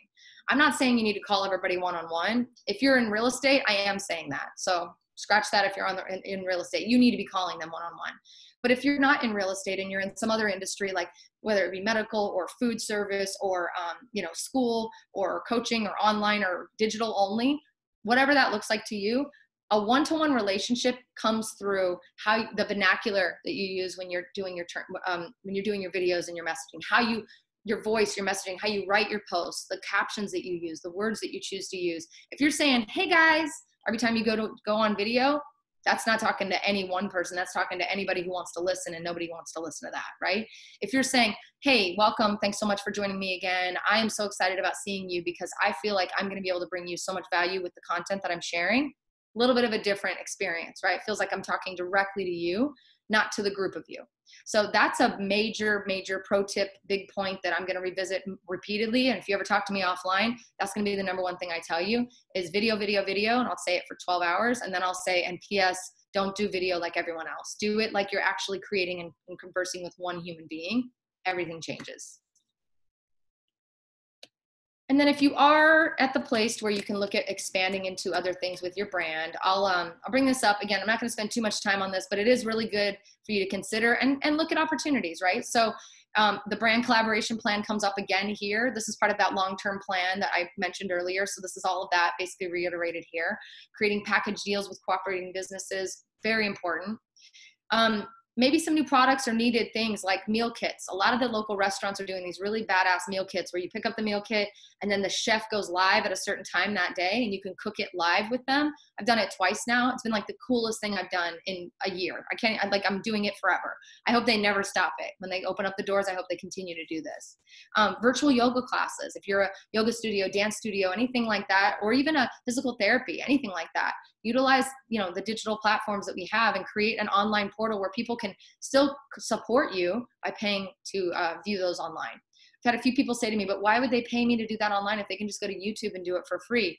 I'm not saying you need to call everybody one on one. If you're in real estate, I am saying that. So scratch that if you're on the, in, in real estate. You need to be calling them one on one. But if you're not in real estate and you're in some other industry, like whether it be medical or food service or um, you know school or coaching or online or digital only, whatever that looks like to you, a one-to-one relationship comes through how the vernacular that you use when you're doing your um, when you're doing your videos and your messaging how you your voice your messaging how you write your posts the captions that you use the words that you choose to use. If you're saying hey guys every time you go to go on video that's not talking to any one person that's talking to anybody who wants to listen and nobody wants to listen to that right? If you're saying hey welcome thanks so much for joining me again. I am so excited about seeing you because i feel like i'm going to be able to bring you so much value with the content that i'm sharing little bit of a different experience, right? It feels like I'm talking directly to you, not to the group of you. So that's a major, major pro tip, big point that I'm going to revisit repeatedly. And if you ever talk to me offline, that's going to be the number one thing I tell you is video, video, video. And I'll say it for 12 hours. And then I'll say, and PS, don't do video like everyone else. Do it like you're actually creating and, and conversing with one human being. Everything changes. And then if you are at the place where you can look at expanding into other things with your brand, I'll um, I'll bring this up again. I'm not going to spend too much time on this, but it is really good for you to consider and and look at opportunities, right? So um, the brand collaboration plan comes up again here. This is part of that long-term plan that I mentioned earlier. So this is all of that basically reiterated here. Creating package deals with cooperating businesses, very important. Um, maybe some new products or needed things like meal kits. A lot of the local restaurants are doing these really badass meal kits where you pick up the meal kit and then the chef goes live at a certain time that day and you can cook it live with them. I've done it twice now. It's been like the coolest thing I've done in a year. I can't, I, like, I'm doing it forever. I hope they never stop it. When they open up the doors, I hope they continue to do this. Um, virtual yoga classes. If you're a yoga studio, dance studio, anything like that, or even a physical therapy, anything like that, utilize you know the digital platforms that we have and create an online portal where people can still support you by paying to uh, view those online. I've had a few people say to me but why would they pay me to do that online if they can just go to youtube and do it for free?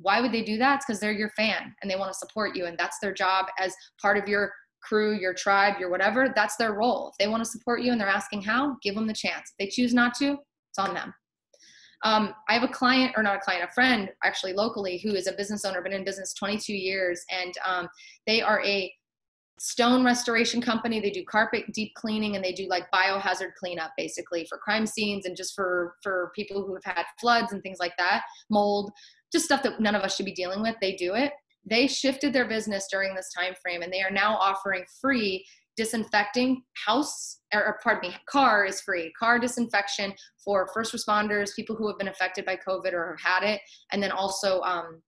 Why would they do that? It's because they're your fan and they want to support you and that's their job as part of your crew your tribe your whatever that's their role. If they want to support you and they're asking how give them the chance. If they choose not to it's on them um, I have a client, or not a client, a friend actually locally who is a business owner, been in business 22 years, and um, they are a stone restoration company. They do carpet deep cleaning and they do like biohazard cleanup basically for crime scenes and just for for people who have had floods and things like that, mold, just stuff that none of us should be dealing with. They do it. They shifted their business during this time frame and they are now offering free disinfecting house or pardon me car is free car disinfection for first responders people who have been affected by covid or have had it and then also um,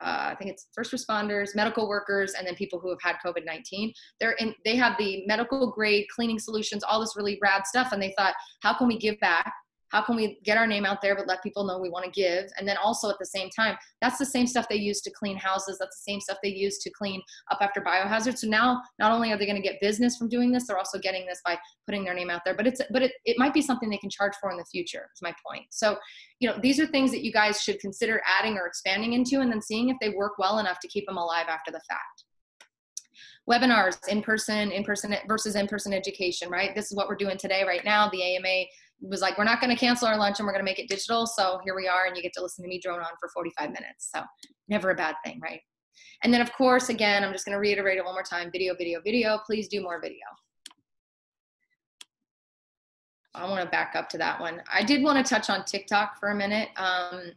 uh, I think it's first responders, medical workers, and then people who have had COVID 19. They're in, they have the medical grade cleaning solutions, all this really rad stuff. And they thought, how can we give back how can we get our name out there but let people know we want to give? And then also at the same time that's the same stuff they use to clean houses that's the same stuff they use to clean up after biohazard so now not only are they going to get business from doing this they're also getting this by putting their name out there. But it's but it, it might be something they can charge for in the future is my point. So you know these are things that you guys should consider adding or expanding into and then seeing if they work well enough to keep them alive after the fact. Webinars in person in person versus in person education right? This is what we're doing today right now the ama was like, we're not going to cancel our lunch and we're going to make it digital. So here we are, and you get to listen to me drone on for 45 minutes. So never a bad thing, right? And then, of course, again, I'm just going to reiterate it one more time video, video, video. Please do more video. I want to back up to that one. I did want to touch on TikTok for a minute. Um,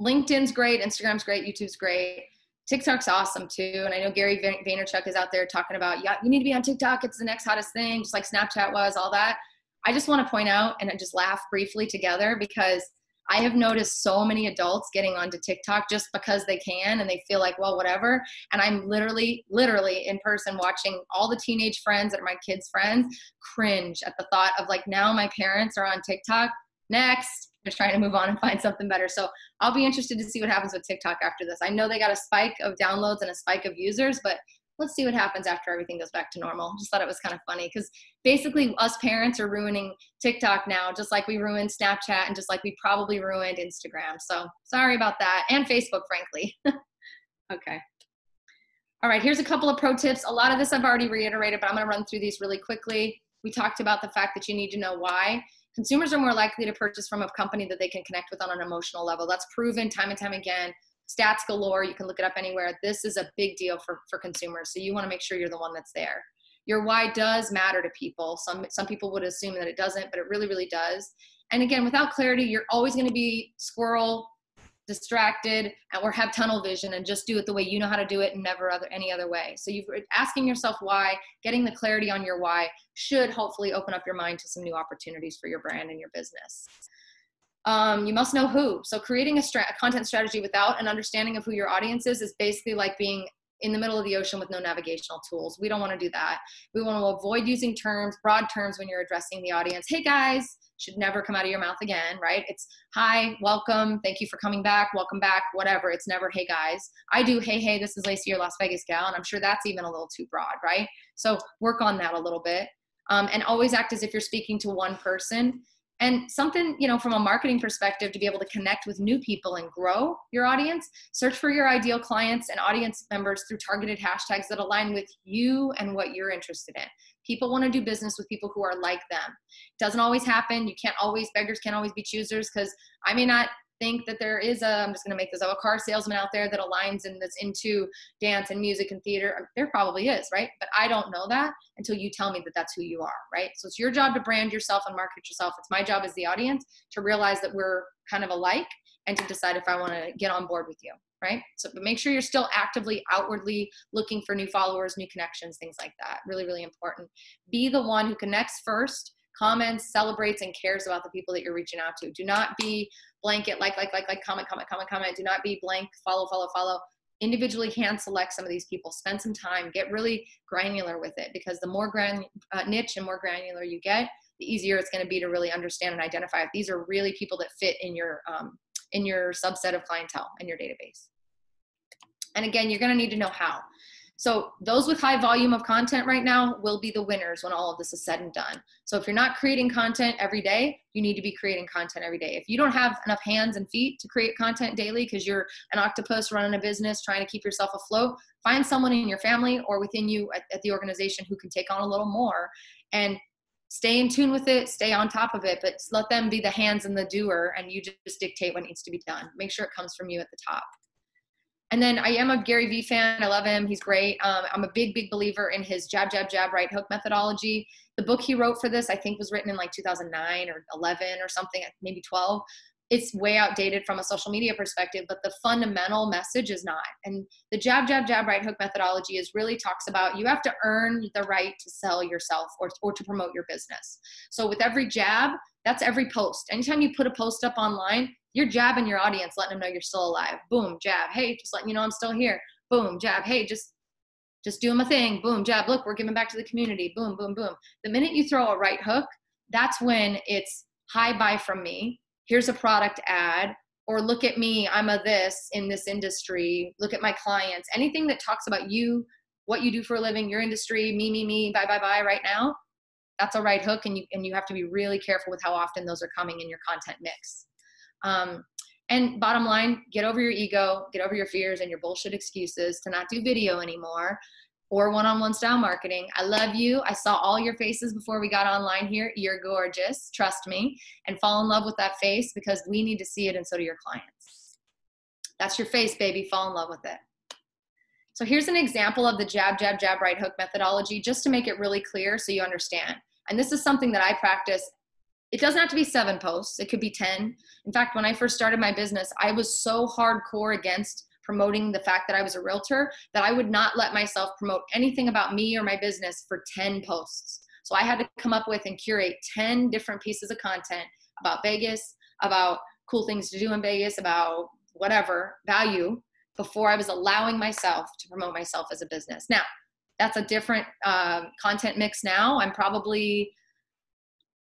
LinkedIn's great, Instagram's great, YouTube's great. TikTok's awesome too. And I know Gary Vaynerchuk is out there talking about, yeah, you need to be on TikTok. It's the next hottest thing, just like Snapchat was, all that. I just want to point out and just laugh briefly together because I have noticed so many adults getting onto TikTok just because they can and they feel like, well, whatever. And I'm literally, literally in person watching all the teenage friends that are my kids' friends cringe at the thought of like, now my parents are on TikTok. Next, they're trying to move on and find something better. So I'll be interested to see what happens with TikTok after this. I know they got a spike of downloads and a spike of users, but let's see what happens after everything goes back to normal. Just thought it was kind of funny because basically us parents are ruining TikTok now, just like we ruined Snapchat and just like we probably ruined Instagram. So sorry about that. And Facebook, frankly. okay. All right, here's a couple of pro tips. A lot of this I've already reiterated, but I'm gonna run through these really quickly. We talked about the fact that you need to know why. Consumers are more likely to purchase from a company that they can connect with on an emotional level. That's proven time and time again stats galore. You can look it up anywhere. This is a big deal for, for consumers. So you want to make sure you're the one that's there. Your why does matter to people. Some, some people would assume that it doesn't, but it really, really does. And again, without clarity, you're always going to be squirrel distracted and or have tunnel vision and just do it the way you know how to do it and never other any other way so you've asking yourself why getting the clarity on your why should hopefully open up your mind to some new opportunities for your brand and your business um, you must know who. So creating a, stra- a content strategy without an understanding of who your audience is is basically like being in the middle of the ocean with no navigational tools. We don't want to do that. We want to avoid using terms, broad terms when you're addressing the audience. Hey guys, should never come out of your mouth again, right? It's hi, welcome, thank you for coming back, welcome back, whatever. It's never hey guys. I do hey, hey, this is Laci, your Las Vegas gal, and I'm sure that's even a little too broad, right? So work on that a little bit. Um, and always act as if you're speaking to one person and something you know from a marketing perspective to be able to connect with new people and grow your audience search for your ideal clients and audience members through targeted hashtags that align with you and what you're interested in. People want to do business with people who are like them. Doesn't always happen. You can't always beggars can't always be choosers because i may not think that there is a i'm just going to make this up a car salesman out there that aligns and that's into dance and music and theater um, there probably is right? But i don't know that until you tell me that that's who you are right? So it's your job to brand yourself and market yourself. It's my job as the audience to realize that we're kind of alike and to decide if i want to get on board with you right? So but make sure you're still actively outwardly looking for new followers new connections things like that. Really really important. Be the one who connects first comments, celebrates, and cares about the people that you're reaching out to. Do not be blanket, like, like, like, like, comment, comment, comment, comment. Do not be blank, follow, follow, follow. Individually hand select some of these people. Spend some time. Get really granular with it because the more gran- uh, niche and more granular you get, the easier it's going to be to really understand and identify if these are really people that fit in your um, in your subset of clientele in your database. And again, you're going to need to know how. So those with high volume of content right now will be the winners when all of this is said and done. So if you're not creating content every day, you need to be creating content every day. If you don't have enough hands and feet to create content daily because you're an octopus running a business trying to keep yourself afloat, find someone in your family or within you at, at the organization who can take on a little more and stay in tune with it, stay on top of it, but let them be the hands and the doer and you just dictate what needs to be done. Make sure it comes from you at the top. And then I am a Gary Vee fan. I love him. He's great. Um, I'm a big, big believer in his jab, jab, jab, right hook methodology. The book he wrote for this, I think, was written in like 2009 or 11 or something, maybe 12. It's way outdated from a social media perspective, but the fundamental message is not. And the jab, jab, jab, right hook methodology is really talks about you have to earn the right to sell yourself or, or to promote your business. So with every jab, that's every post. Anytime you put a post up online, you're jabbing your audience, letting them know you're still alive. Boom, jab. Hey, just letting you know I'm still here. Boom, jab. Hey, just just doing my thing. Boom, jab. Look, we're giving back to the community. Boom, boom, boom. The minute you throw a right hook, that's when it's hi, buy from me. Here's a product ad. Or look at me, I'm a this in this industry. Look at my clients. Anything that talks about you, what you do for a living, your industry, me, me, me, bye, bye, bye, right now, that's a right hook. And you, and you have to be really careful with how often those are coming in your content mix. Um, and bottom line, get over your ego, get over your fears and your bullshit excuses to not do video anymore or one on one style marketing. I love you. I saw all your faces before we got online here. You're gorgeous. Trust me. And fall in love with that face because we need to see it and so do your clients. That's your face, baby. Fall in love with it. So here's an example of the jab, jab, jab, right hook methodology just to make it really clear so you understand. And this is something that I practice it doesn't have to be seven posts. It could be 10 in fact when i first started my business i was so hardcore against promoting the fact that i was a realtor that i would not let myself promote anything about me or my business for 10 posts. So i had to come up with and curate 10 different pieces of content about vegas about cool things to do in vegas about whatever value before i was allowing myself to promote myself as a business. Now that's a different uh, content mix now. I'm probably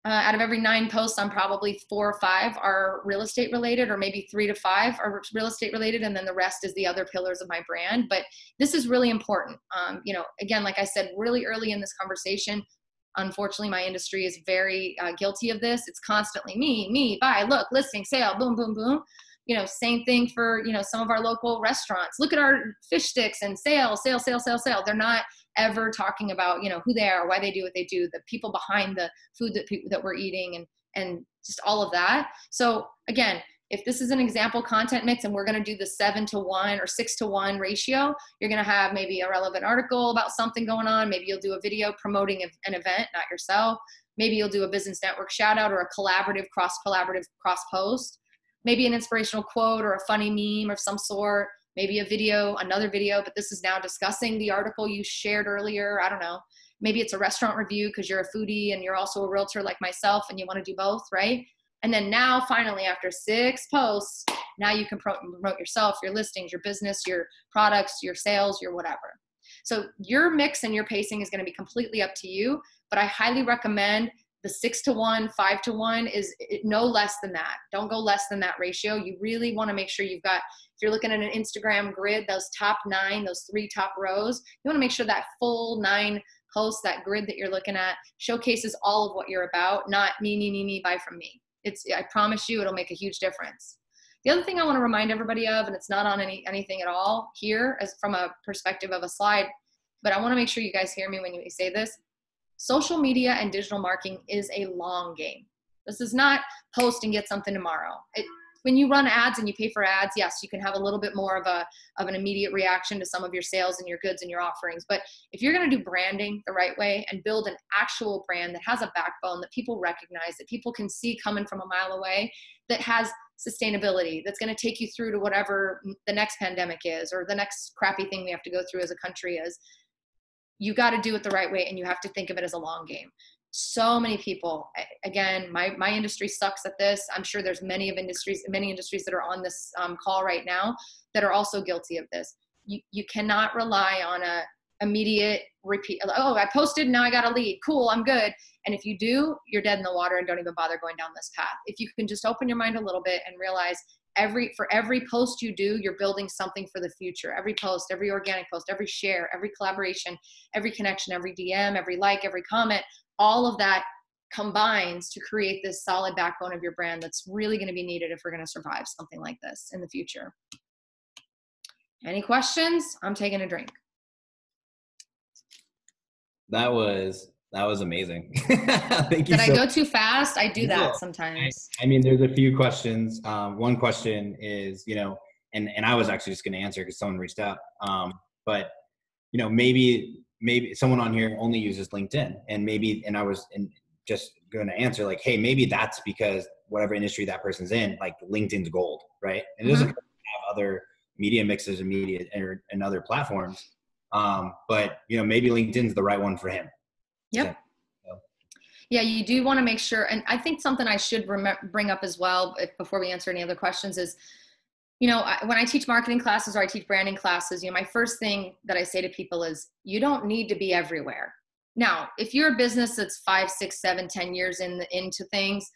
uh, out of every nine posts, I'm probably four or five are real estate related, or maybe three to five are real estate related, and then the rest is the other pillars of my brand. But this is really important. Um, you know, again, like I said, really early in this conversation, unfortunately, my industry is very uh, guilty of this. It's constantly me, me, buy, look, listing, sale, boom, boom, boom. You know, same thing for you know some of our local restaurants. Look at our fish sticks and sale, sale, sale, sale, sale. They're not ever talking about you know who they are why they do what they do the people behind the food that people that we're eating and and just all of that. So again if this is an example content mix and we're going to do the seven to one or six to one ratio you're going to have maybe a relevant article about something going on. Maybe you'll do a video promoting an event not yourself. Maybe you'll do a business network shout out or a collaborative cross collaborative cross post maybe an inspirational quote or a funny meme of some sort maybe a video, another video, but this is now discussing the article you shared earlier. I don't know. Maybe it's a restaurant review because you're a foodie and you're also a realtor like myself and you want to do both, right? And then now, finally, after six posts, now you can promote yourself, your listings, your business, your products, your sales, your whatever. So your mix and your pacing is going to be completely up to you, but I highly recommend the six to one, five to one is no less than that. Don't go less than that ratio. You really want to make sure you've got, if you're looking at an Instagram grid, those top nine, those three top rows, you want to make sure that full nine posts, that grid that you're looking at, showcases all of what you're about, not me, me, me, me, buy from me. It's, I promise you, it'll make a huge difference. The other thing I want to remind everybody of, and it's not on any anything at all here, as from a perspective of a slide, but I want to make sure you guys hear me when you say this social media and digital marketing is a long game. This is not post and get something tomorrow. It, when you run ads and you pay for ads, yes, you can have a little bit more of a of an immediate reaction to some of your sales and your goods and your offerings. But if you're going to do branding the right way and build an actual brand that has a backbone that people recognize, that people can see coming from a mile away, that has sustainability, that's going to take you through to whatever the next pandemic is or the next crappy thing we have to go through as a country is, you got to do it the right way and you have to think of it as a long game. So many people again my, my industry sucks at this. I'm sure there's many of industries many industries that are on this um, call right now that are also guilty of this. You, you cannot rely on a immediate repeat oh i posted now i got a lead. Cool i'm good. And if you do you're dead in the water and don't even bother going down this path. If you can just open your mind a little bit and realize every for every post you do you're building something for the future. Every post every organic post every share every collaboration every connection every dm every like every comment all of that combines to create this solid backbone of your brand that's really going to be needed if we're going to survive something like this in the future. Any questions? I'm taking a drink. That was that was amazing. Thank you. Did so I go too fast? I do that sometimes. I, I, mean, there's a few questions. Um, one question is, you know, and and I was actually just going to answer because someone reached out. Um, but you know, maybe maybe someone on here only uses LinkedIn, and maybe and I was in, just going to answer like, hey, maybe that's because whatever industry that person's in, like LinkedIn's gold, right? And it doesn't mm-hmm. have other media mixes and media and, and other platforms. Um, but you know, maybe LinkedIn's the right one for him Yep. Yeah, you do want to make sure, and I think something I should bring up as well if, before we answer any other questions is, you know, I, when I teach marketing classes or I teach branding classes, you know, my first thing that I say to people is, you don't need to be everywhere. Now, if you're a business that's five, six, seven, ten years in the, into things,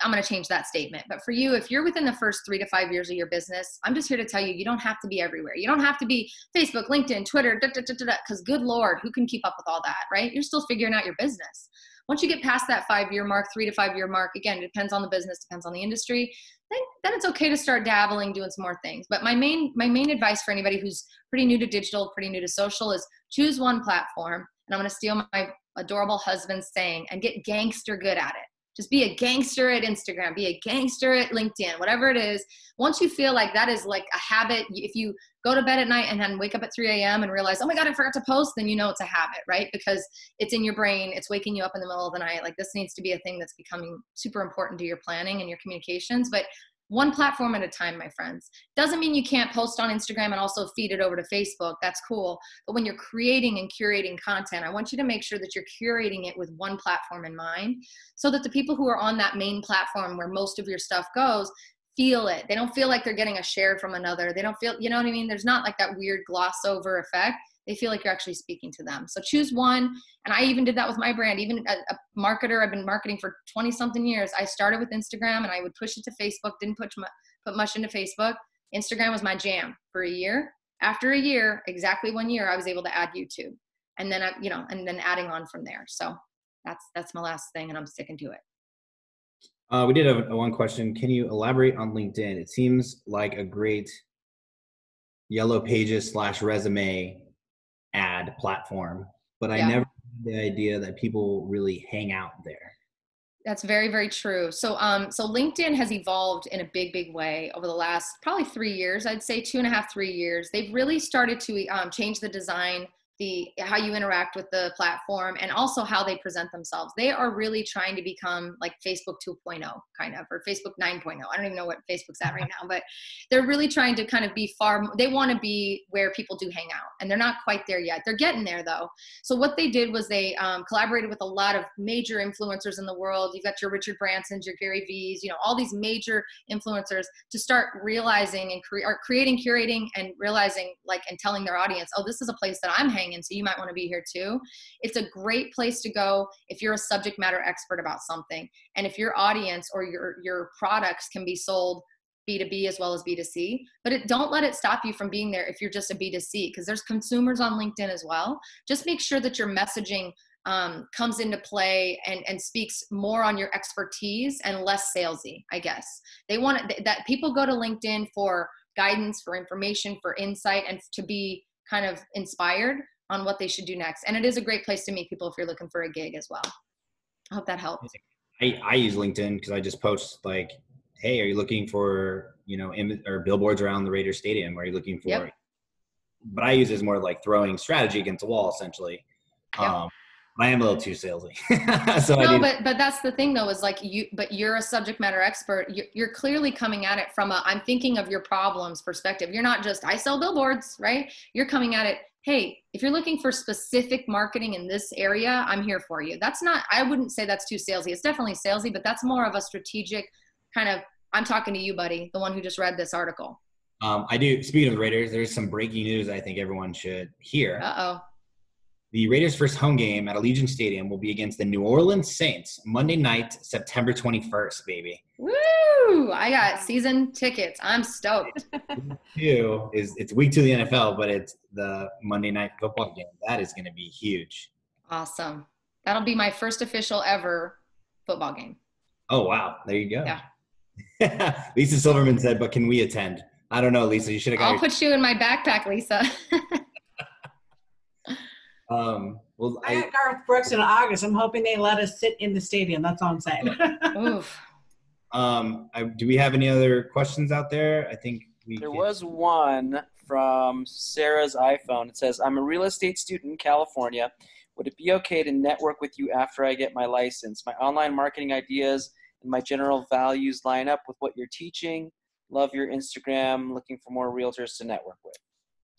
I'm going to change that statement. But for you, if you're within the first three to five years of your business, I'm just here to tell you, you don't have to be everywhere. You don't have to be Facebook, LinkedIn, Twitter, because good Lord, who can keep up with all that, right? You're still figuring out your business. Once you get past that five year mark, three to five year mark, again, it depends on the business, depends on the industry. Then, then it's okay to start dabbling, doing some more things. But my main my main advice for anybody who's pretty new to digital, pretty new to social, is choose one platform. And I'm going to steal my adorable husband's saying and get gangster good at it just be a gangster at Instagram, be a gangster at LinkedIn, whatever it is. Once you feel like that is like a habit, if you go to bed at night and then wake up at 3 a.m. and realize, oh my God, I forgot to post, then you know it's a habit, right? Because it's in your brain, it's waking you up in the middle of the night. Like this needs to be a thing that's becoming super important to your planning and your communications. But one platform at a time, my friends. Doesn't mean you can't post on Instagram and also feed it over to Facebook. That's cool. But when you're creating and curating content, I want you to make sure that you're curating it with one platform in mind so that the people who are on that main platform where most of your stuff goes feel it. They don't feel like they're getting a share from another. They don't feel, you know what I mean? There's not like that weird gloss over effect they feel like you're actually speaking to them. So choose one. And I even did that with my brand. Even a, a marketer, I've been marketing for 20 something years. I started with Instagram and I would push it to Facebook, didn't put, put much into Facebook. Instagram was my jam for a year. After a year, exactly one year, I was able to add YouTube. And then I, you know, and then adding on from there. So that's that's my last thing and I'm sticking to it. Uh, we did have one question. Can you elaborate on LinkedIn? It seems like a great yellow pages slash resume ad platform, but I never had the idea that people really hang out there. That's very, very true. So, um, so LinkedIn has evolved in a big, big way over the last probably three years. I'd say two and a half, three years. They've really started to um, change the design the how you interact with the platform and also how they present themselves. They are really trying to become like facebook 2.0 kind of or facebook 9.0 i don't even know what facebook's at right now but they're really trying to kind of be far they want to be where people do hang out and they're not quite there yet. They're getting there though. So what they did was they um, collaborated with a lot of major influencers in the world. You've got your richard bransons your gary v's you know all these major influencers to start realizing and cre- creating curating and realizing like and telling their audience oh this is a place that i'm hanging and so you might want to be here too. It's a great place to go if you're a subject matter expert about something. And if your audience or your, your products can be sold B2B as well as B2C, but it, don't let it stop you from being there if you're just a B2C because there's consumers on LinkedIn as well. Just make sure that your messaging um, comes into play and, and speaks more on your expertise and less salesy, I guess. They want that people go to LinkedIn for guidance, for information, for insight, and to be kind of inspired on what they should do next. And it is a great place to meet people if you're looking for a gig as well. I hope that helps. I, I use LinkedIn because I just post like, hey, are you looking for, you know, Im- or billboards around the Raiders Stadium? Are you looking for? Yep. But I use it as more like throwing strategy against the wall, essentially. Yep. Um, I am a little too salesy. so no, but but that's the thing though is like you, but you're a subject matter expert. You're, you're clearly coming at it from a I'm thinking of your problems perspective. You're not just I sell billboards, right? You're coming at it hey, if you're looking for specific marketing in this area, I'm here for you. That's not, I wouldn't say that's too salesy. It's definitely salesy, but that's more of a strategic kind of, I'm talking to you, buddy, the one who just read this article. Um, I do. Speaking of the Raiders, there's some breaking news I think everyone should hear. Uh oh. The Raiders' first home game at Allegiant Stadium will be against the New Orleans Saints Monday night, September 21st, baby. Woo! I got season tickets. I'm stoked. two is it's week two of the NFL, but it's the Monday night football game. That is going to be huge. Awesome. That'll be my first official ever football game. Oh wow! There you go. Yeah. Lisa Silverman said, "But can we attend?" I don't know, Lisa. You should have. I'll your- put you in my backpack, Lisa. Um, well, I, I Garth Brooks in August. I'm hoping they let us sit in the stadium. That's all I'm saying. Oof. Um, I, do we have any other questions out there? I think we. There can. was one from Sarah's iPhone. It says, "I'm a real estate student in California. Would it be okay to network with you after I get my license? My online marketing ideas and my general values line up with what you're teaching. Love your Instagram. Looking for more realtors to network with."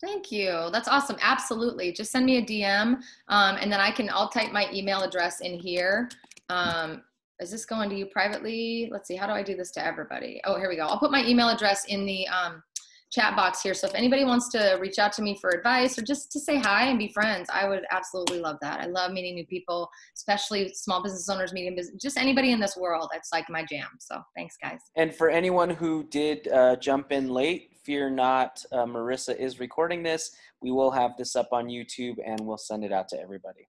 Thank you. That's awesome. Absolutely. Just send me a DM, um, and then I can. I'll type my email address in here. Um, is this going to you privately? Let's see. How do I do this to everybody? Oh, here we go. I'll put my email address in the um, chat box here. So if anybody wants to reach out to me for advice or just to say hi and be friends, I would absolutely love that. I love meeting new people, especially small business owners, medium business, just anybody in this world. It's like my jam. So thanks, guys. And for anyone who did uh, jump in late, fear not. Uh, Marissa is recording this. We will have this up on YouTube and we'll send it out to everybody.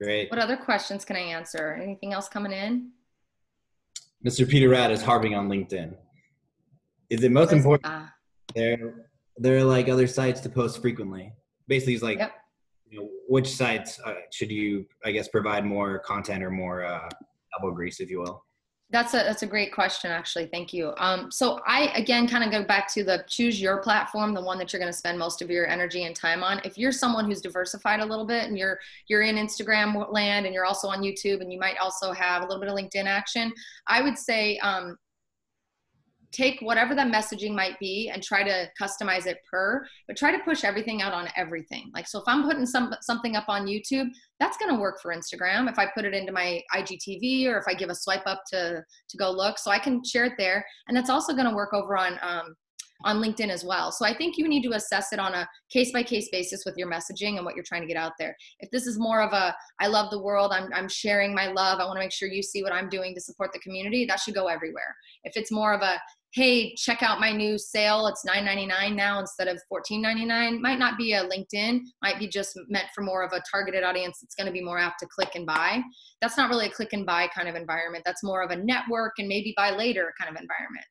Great. What other questions can I answer? Anything else coming in? Mr. Peter Rad is harping on LinkedIn. Is it most important? Ah, There, there are like other sites to post frequently. Basically, he's like, Yep. you know, which sites uh, should you, I guess, provide more content or more uh, elbow grease, if you will? That's a that's a great question, actually. Thank you. Um, so I again kind of go back to the choose your platform, the one that you're going to spend most of your energy and time on. If you're someone who's diversified a little bit and you're you're in Instagram land and you're also on YouTube and you might also have a little bit of LinkedIn action, I would say um, take whatever the messaging might be and try to customize it per but try to push everything out on everything. Like so if i'm putting some something up on youtube that's going to work for instagram. If i put it into my igtv or if i give a swipe up to to go look so i can share it there. And that's also going to work over on um, on linkedin as well. So i think you need to assess it on a case by case basis with your messaging and what you're trying to get out there. If this is more of a i love the world. I'm, I'm sharing my love. I want to make sure you see what i'm doing to support the community that should go everywhere. If it's more of a hey check out my new sale. It's $9.99 now instead of $14.99 might not be a linkedin might be just meant for more of a targeted audience that's going to be more apt to click and buy. That's not really a click and buy kind of environment. That's more of a network and maybe buy later kind of environment.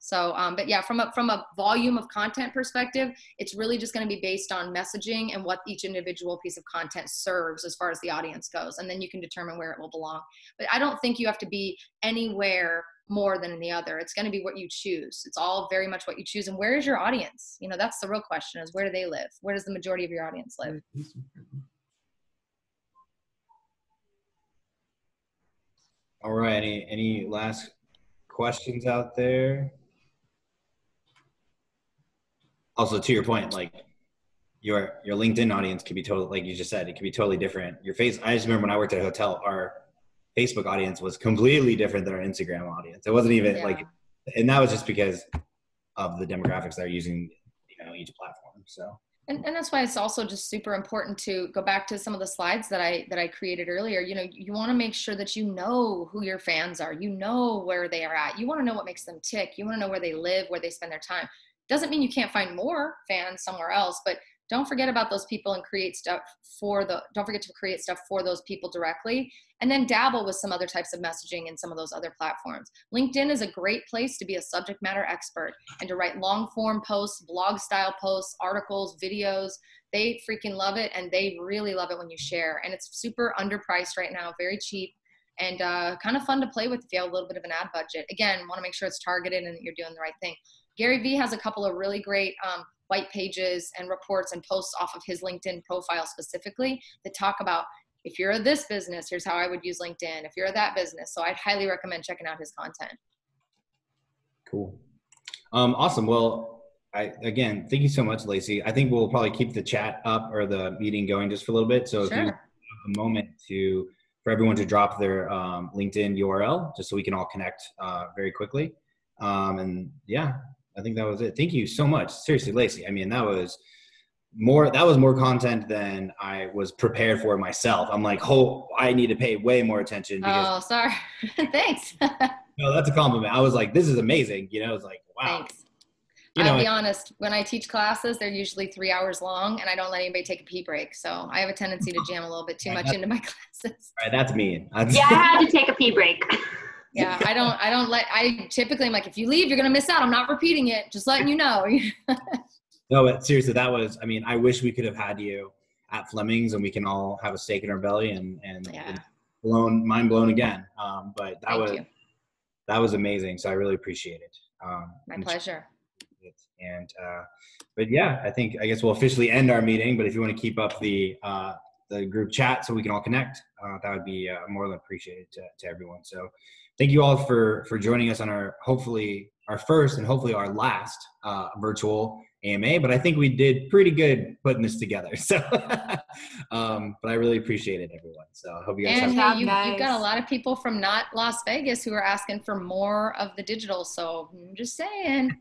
So um, but yeah from a from a volume of content perspective it's really just going to be based on messaging and what each individual piece of content serves as far as the audience goes. And then you can determine where it will belong. But i don't think you have to be anywhere more than the other. It's going to be what you choose. It's all very much what you choose. And where is your audience? You know, that's the real question is where do they live? Where does the majority of your audience live? All right. Any any last questions out there? Also, to your point, like your your LinkedIn audience could be totally like you just said, it could be totally different. Your face. I just remember when I worked at a hotel, our Facebook audience was completely different than our Instagram audience. It wasn't even Yeah. like, and that was just because of the demographics they're using, you know, each platform. So And, and that's why it's also just super important to go back to some of the slides that I that I created earlier. You know, you want to make sure that you know who your fans are. You know where they are at. You want to know what makes them tick. You want to know where they live, where they spend their time. Doesn't mean you can't find more fans somewhere else, but don't forget about those people and create stuff for the don't forget to create stuff for those people directly and then dabble with some other types of messaging in some of those other platforms. Linkedin is a great place to be a subject matter expert and to write long form posts blog style posts articles videos. They freaking love it and they really love it when you share and it's super underpriced right now very cheap and uh, kind of fun to play with if you have a little bit of an ad budget. Again want to make sure it's targeted and that you're doing the right thing gary vee has a couple of really great um, white pages and reports and posts off of his LinkedIn profile specifically that talk about if you're this business, here's how I would use LinkedIn. If you're that business, so I'd highly recommend checking out his content. cool. Um, awesome. Well, I again, thank you so much, Laci. I think we'll probably keep the chat up or the meeting going just for a little bit. So if you have a moment to for everyone to drop their um, LinkedIn URL, just so we can all connect uh, very quickly. Um, and yeah, I think that was it. Thank you so much. Seriously, Laci. I mean, that was more that was more content than I was prepared for myself. I'm like, oh, I need to pay way more attention because Oh, sorry. Thanks. no, that's a compliment. I was like, this is amazing. You know, it's like, wow. Thanks. You I'll be honest, when I teach classes, they're usually three hours long and I don't let anybody take a pee break. So I have a tendency to jam a little bit too much into my classes. all right, that's mean. That's, Yeah, I had to take a pee break. Yeah, I don't, I don't let, I typically am like, if you leave, you're going to miss out. I'm not repeating it. Just letting you know. no, but seriously, that was. I mean, I wish we could have had you at Fleming's and we can all have a steak in our belly and and Yeah. blown, mind blown again. Um, but that Thank was you. that was amazing. So I really appreciate it. Um, My and- pleasure. And uh, but yeah, I think I guess we'll officially end our meeting. But if you want to keep up the uh, the group chat so we can all connect, uh, that would be uh, more than appreciated to, to everyone. So thank you all for for joining us on our hopefully our first and hopefully our last uh, virtual AMA, but I think we did pretty good putting this together. So, um, but I really appreciate it, everyone. So I hope you guys And have. hey, you, you've got a lot of people from not Las Vegas who are asking for more of the digital. So I'm just saying.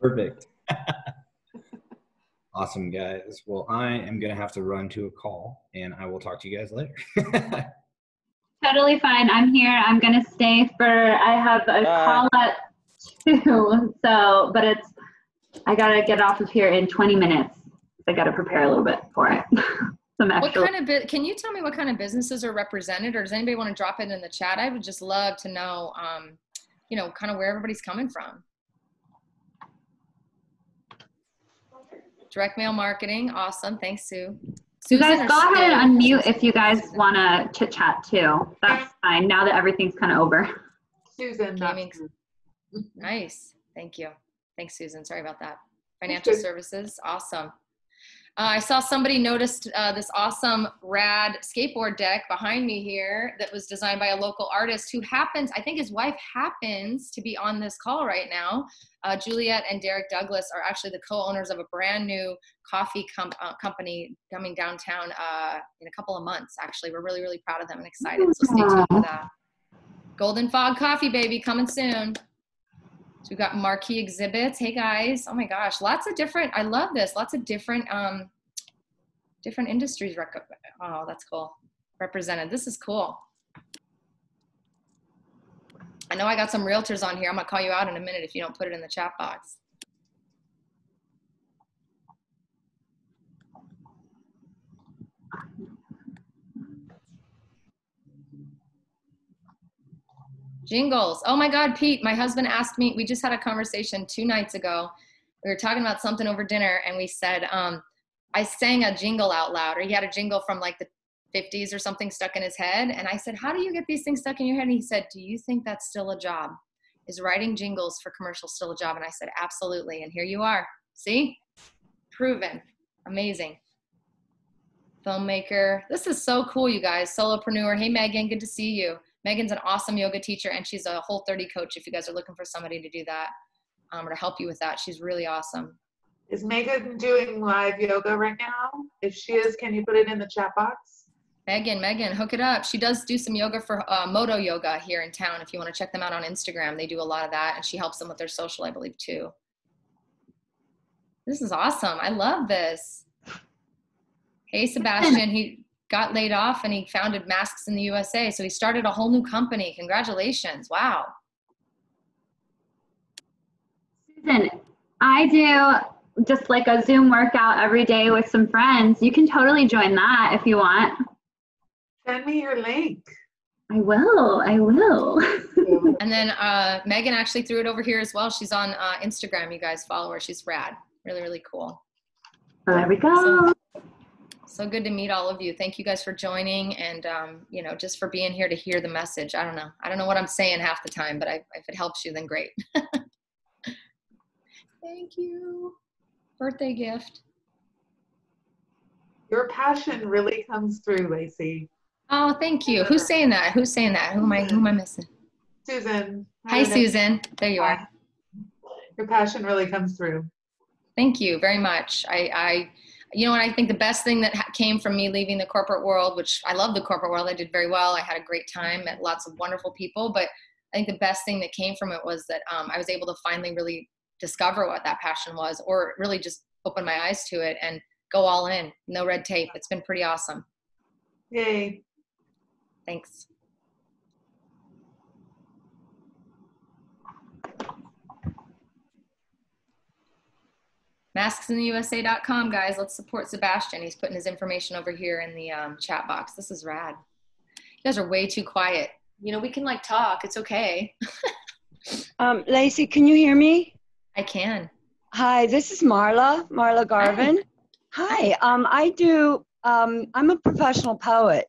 Perfect. awesome, guys. Well, I am going to have to run to a call and I will talk to you guys later. Totally fine. I'm here. I'm gonna stay for. I have a Bye. call at two. So, but it's. I gotta get off of here in 20 minutes. I gotta prepare a little bit for it. Some What extra. kind of bit? Can you tell me what kind of businesses are represented, or does anybody want to drop it in the chat? I would just love to know, um, you know, kind of where everybody's coming from. Direct mail marketing, awesome. Thanks, Sue. You guys go ahead and unmute if you guys wanna chit chat too. That's fine. Now that everything's kind of over. Susan, not Gaming. Nice. Thank you. Thanks, Susan. Sorry about that. Financial services. Awesome. Uh, I saw somebody noticed uh, this awesome rad skateboard deck behind me here that was designed by a local artist who happens, I think his wife happens to be on this call right now. Uh, Juliet and Derek Douglas are actually the co-owners of a brand new coffee com- uh, company coming downtown uh, in a couple of months. Actually, we're really, really proud of them and excited. So stay tuned for that. Golden Fog Coffee, baby, coming soon. So we've got marquee exhibits. Hey guys, oh my gosh, lots of different. I love this. Lots of different, um, different industries. Oh, that's cool. Represented. This is cool. I know I got some realtors on here. I'm gonna call you out in a minute if you don't put it in the chat box. Jingles. Oh my God, Pete, my husband asked me, we just had a conversation two nights ago. We were talking about something over dinner and we said, um, I sang a jingle out loud, or he had a jingle from like the 50s or something stuck in his head. And I said, How do you get these things stuck in your head? And he said, Do you think that's still a job? Is writing jingles for commercials still a job? And I said, Absolutely. And here you are. See? Proven. Amazing. Filmmaker. This is so cool, you guys. Solopreneur. Hey, Megan, good to see you. Megan's an awesome yoga teacher and she's a Whole30 coach if you guys are looking for somebody to do that um, or to help you with that. She's really awesome. Is Megan doing live yoga right now? If she is, can you put it in the chat box? Megan, Megan, hook it up. She does do some yoga for uh, Moto Yoga here in town. If you want to check them out on Instagram, they do a lot of that, and she helps them with their social, I believe, too. This is awesome. I love this. Hey, Sebastian, he got laid off and he founded Masks in the USA. So he started a whole new company. Congratulations. Wow. Susan, I do just like a Zoom workout every day with some friends. You can totally join that if you want. Send me your link. I will. I will. And then uh, Megan actually threw it over here as well. She's on uh, Instagram. You guys follow her. She's rad. Really, really cool. Well, there we go. So good to meet all of you. Thank you guys for joining and, um, you know, just for being here to hear the message. I don't know. I don't know what I'm saying half the time, but I, if it helps you, then great. Thank you. Birthday gift. Your passion really comes through, Laci. Oh, thank you. Who's saying that? Who's saying that? Who am I, who am I missing? Susan. Hi, I. Susan. There you are. Your passion really comes through. Thank you very much. I, I you know what? I think the best thing that came from me leaving the corporate world, which I love the corporate world, I did very well. I had a great time, met lots of wonderful people. But I think the best thing that came from it was that um, I was able to finally really discover what that passion was, or really just open my eyes to it and go all in. No red tape. It's been pretty awesome. Yay. Thanks. MasksInTheUSA.com, guys. Let's support Sebastian. He's putting his information over here in the um, chat box. This is rad. You guys are way too quiet. You know, we can like talk. It's okay. Um, Laci, can you hear me? I can. Hi, this is Marla, Marla Garvin. Hi, um, I do, um, I'm a professional poet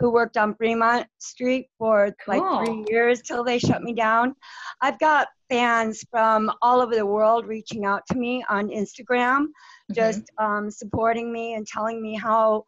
who worked on Fremont Street for like three years till they shut me down. I've got fans from all over the world reaching out to me on Instagram, Mhm. just um, supporting me and telling me how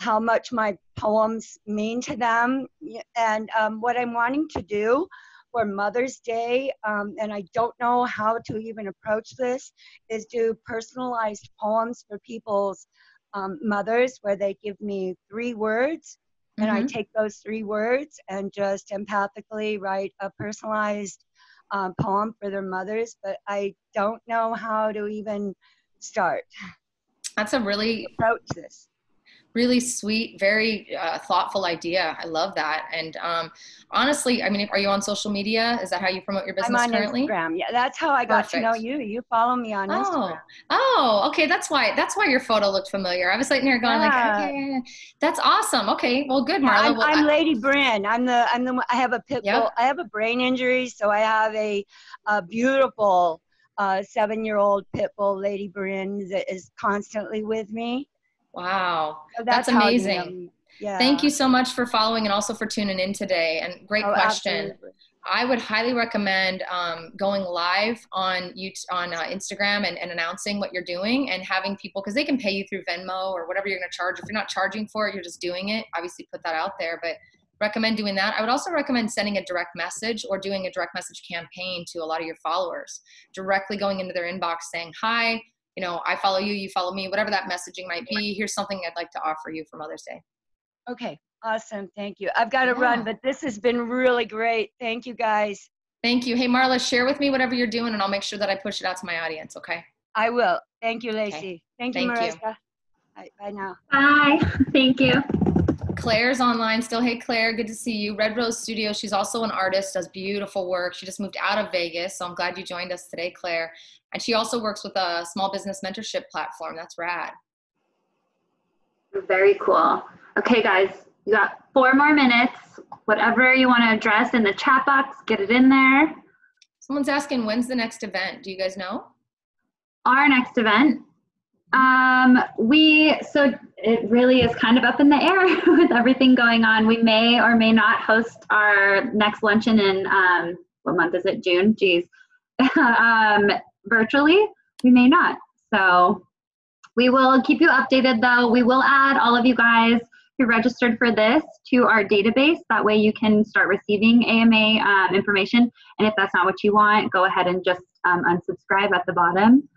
how much my poems mean to them. And um, what I'm wanting to do for Mother's Day, um, and I don't know how to even approach this, is do personalized poems for people's um, mothers where they give me three words and I Mhm. take those three words and just empathically write a personalized um, poem for their mothers, but I don't know how to even start That's a really approach this. Really sweet, very uh, thoughtful idea. I love that. And um, honestly, I mean, are you on social media? Is that how you promote your business I'm on currently? Instagram. Yeah, that's how I got to know you. You follow me on Oh, Instagram. oh, okay. That's why. That's why your photo looked familiar. I was sitting there going Yeah. like, okay, that's awesome. Okay, well, good, Marla. I'm, Well, I'm I- Lady Bryn. I'm the I'm the I have a pit Yep. bull. I have a brain injury, so I have a, a beautiful uh, seven-year-old pit bull, Lady Bryn, that is constantly with me. Wow. So That's you know amazing. me. Yeah. Thank you so much for following and also for tuning in today. And great Oh, question. absolutely. I would highly recommend um, going live on you on uh, Instagram and, and announcing what you're doing and having people because they can pay you through Venmo or whatever you're going to charge. If you're not charging for it, you're just doing it. Obviously, put that out there, but recommend doing that. I would also recommend sending a direct message or doing a direct message campaign to a lot of your followers, directly going into their inbox saying, "Hi, you know, I follow you, you follow me, whatever that messaging might be. Here's something I'd like to offer you for Mother's Day." Okay. Awesome. Thank you. I've got to Yeah. run, but this has been really great. Thank you, guys. Thank you. Hey, Marla, share with me whatever you're doing, and I'll make sure that I push it out to my audience. Okay. I will. Thank you, Laci. Thank you, Thank you. Marissa. Bye, bye now. Bye. Thank you. Claire's online still. Hey, Claire, good to see you. Red Rose Studio. She's also an artist, does beautiful work. She just moved out of Vegas, so I'm glad you joined us today, Claire. And she also works with a small business mentorship platform. That's rad. Very cool. Okay, guys, you got four more minutes. Whatever you want to address in the chat box, get it in there. Someone's asking, when's the next event? Do you guys know? Our next event, um, we so it really is kind of up in the air with everything going on. We may or may not host our next luncheon in um, what month is it? June. Geez, um, virtually. We may not. So we will keep you updated though. We will add all of you guys who registered for this to our database. That way you can start receiving AMA um, information. And if that's not what you want, go ahead and just um, unsubscribe at the bottom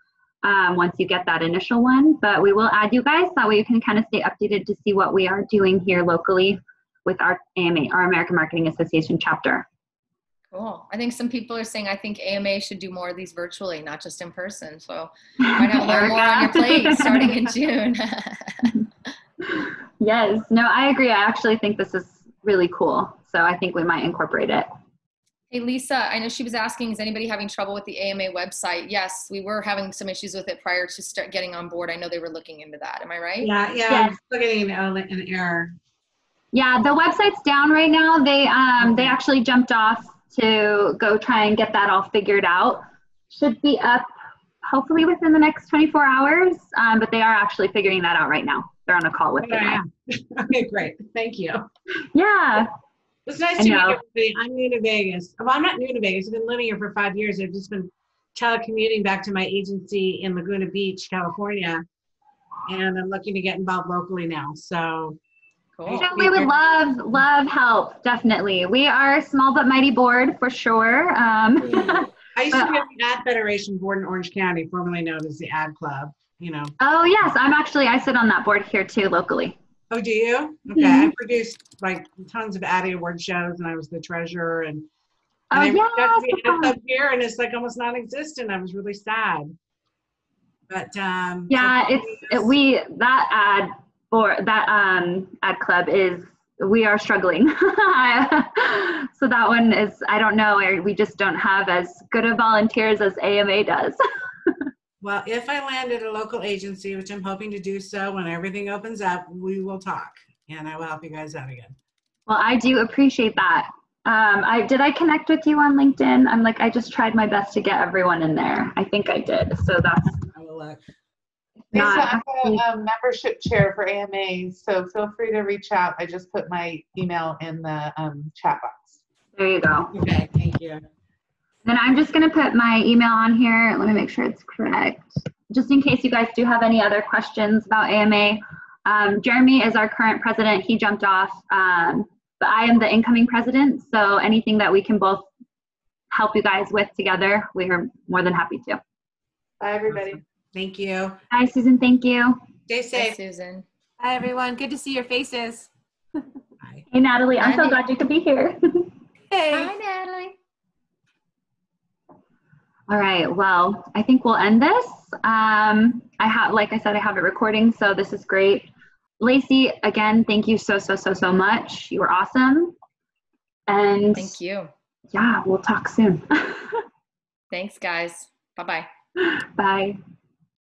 um, once you get that initial one. But we will add you guys. That way you can kind of stay updated to see what we are doing here locally with our AMA, our American Marketing Association chapter. Cool. I think some people are saying I think AMA should do more of these virtually, not just in person. So have a little more on your plate starting in June. yes, no, I agree. I actually think this is really cool. So I think we might incorporate it. Hey Lisa, I know she was asking, is anybody having trouble with the AMA website? Yes, we were having some issues with it prior to start getting on board. I know they were looking into that. Am I right? Yeah, yeah, I'm still getting an an error. Yeah, the website's down right now. They um they actually jumped off to go try and get that all figured out. Should be up hopefully within the next 24 hours. Um, but they are actually figuring that out right now. They're on a call with it. yeah. now. Okay, great. Thank you. Yeah. It's nice I to know. meet everybody. I'm new to Vegas. Well, I'm not new to Vegas. I've been living here for five years. I've just been telecommuting back to my agency in Laguna Beach, California. And I'm looking to get involved locally now. So Cool. So we would love, love help, definitely. We are a small but mighty board for sure. Um, I used to be on the Ad Federation board in Orange County, formerly known as the Ad Club. You know. oh, yes, I'm actually, I sit on that board here too locally. Oh, do you? Okay. Mhm. I produced like tons of Addy Award shows, and I was the treasurer. And, and Oh, I got be Ad Club here, and it's like almost non-existent. I was really sad. But um, Yeah, so- it's it, we that ad or that um ad club is we are struggling. so that one is I don't know. We just don't have as good of volunteers as AMA does. Well, if I land at a local agency, which I'm hoping to do so when everything opens up, we will talk, and I will help you guys out again. well, I do appreciate that. Um, I did I connect with you on LinkedIn? I'm like I just tried my best to get everyone in there. I think I did. So that's I will look. Lisa, not I'm a um, membership chair for AMA, so feel free to reach out. I just put my email in the um, chat box. there. You go. Okay, thank you. Then I'm just going to put my email on here. Let me make sure it's correct. Just in case you guys do have any other questions about AMA. Um, Jeremy is our current president. He jumped off, um, but I am the incoming president. So anything that we can both help you guys with together, we are more than happy to. Bye, everybody. Thank you. Hi, Susan. Thank you. Stay Hi, safe. Susan. Hi, everyone. Good to see your faces. Bye. Hey, Natalie. I'm so Hi. glad you could be here. Hey. Hi, Natalie. All right. Well, I think we'll end this. Um, I have, like I said, I have it recording, so this is great. Laci, again, thank you so, so, so, so much. You were awesome. And Thank you. yeah, we'll talk soon. Thanks, guys. Bye bye. Bye.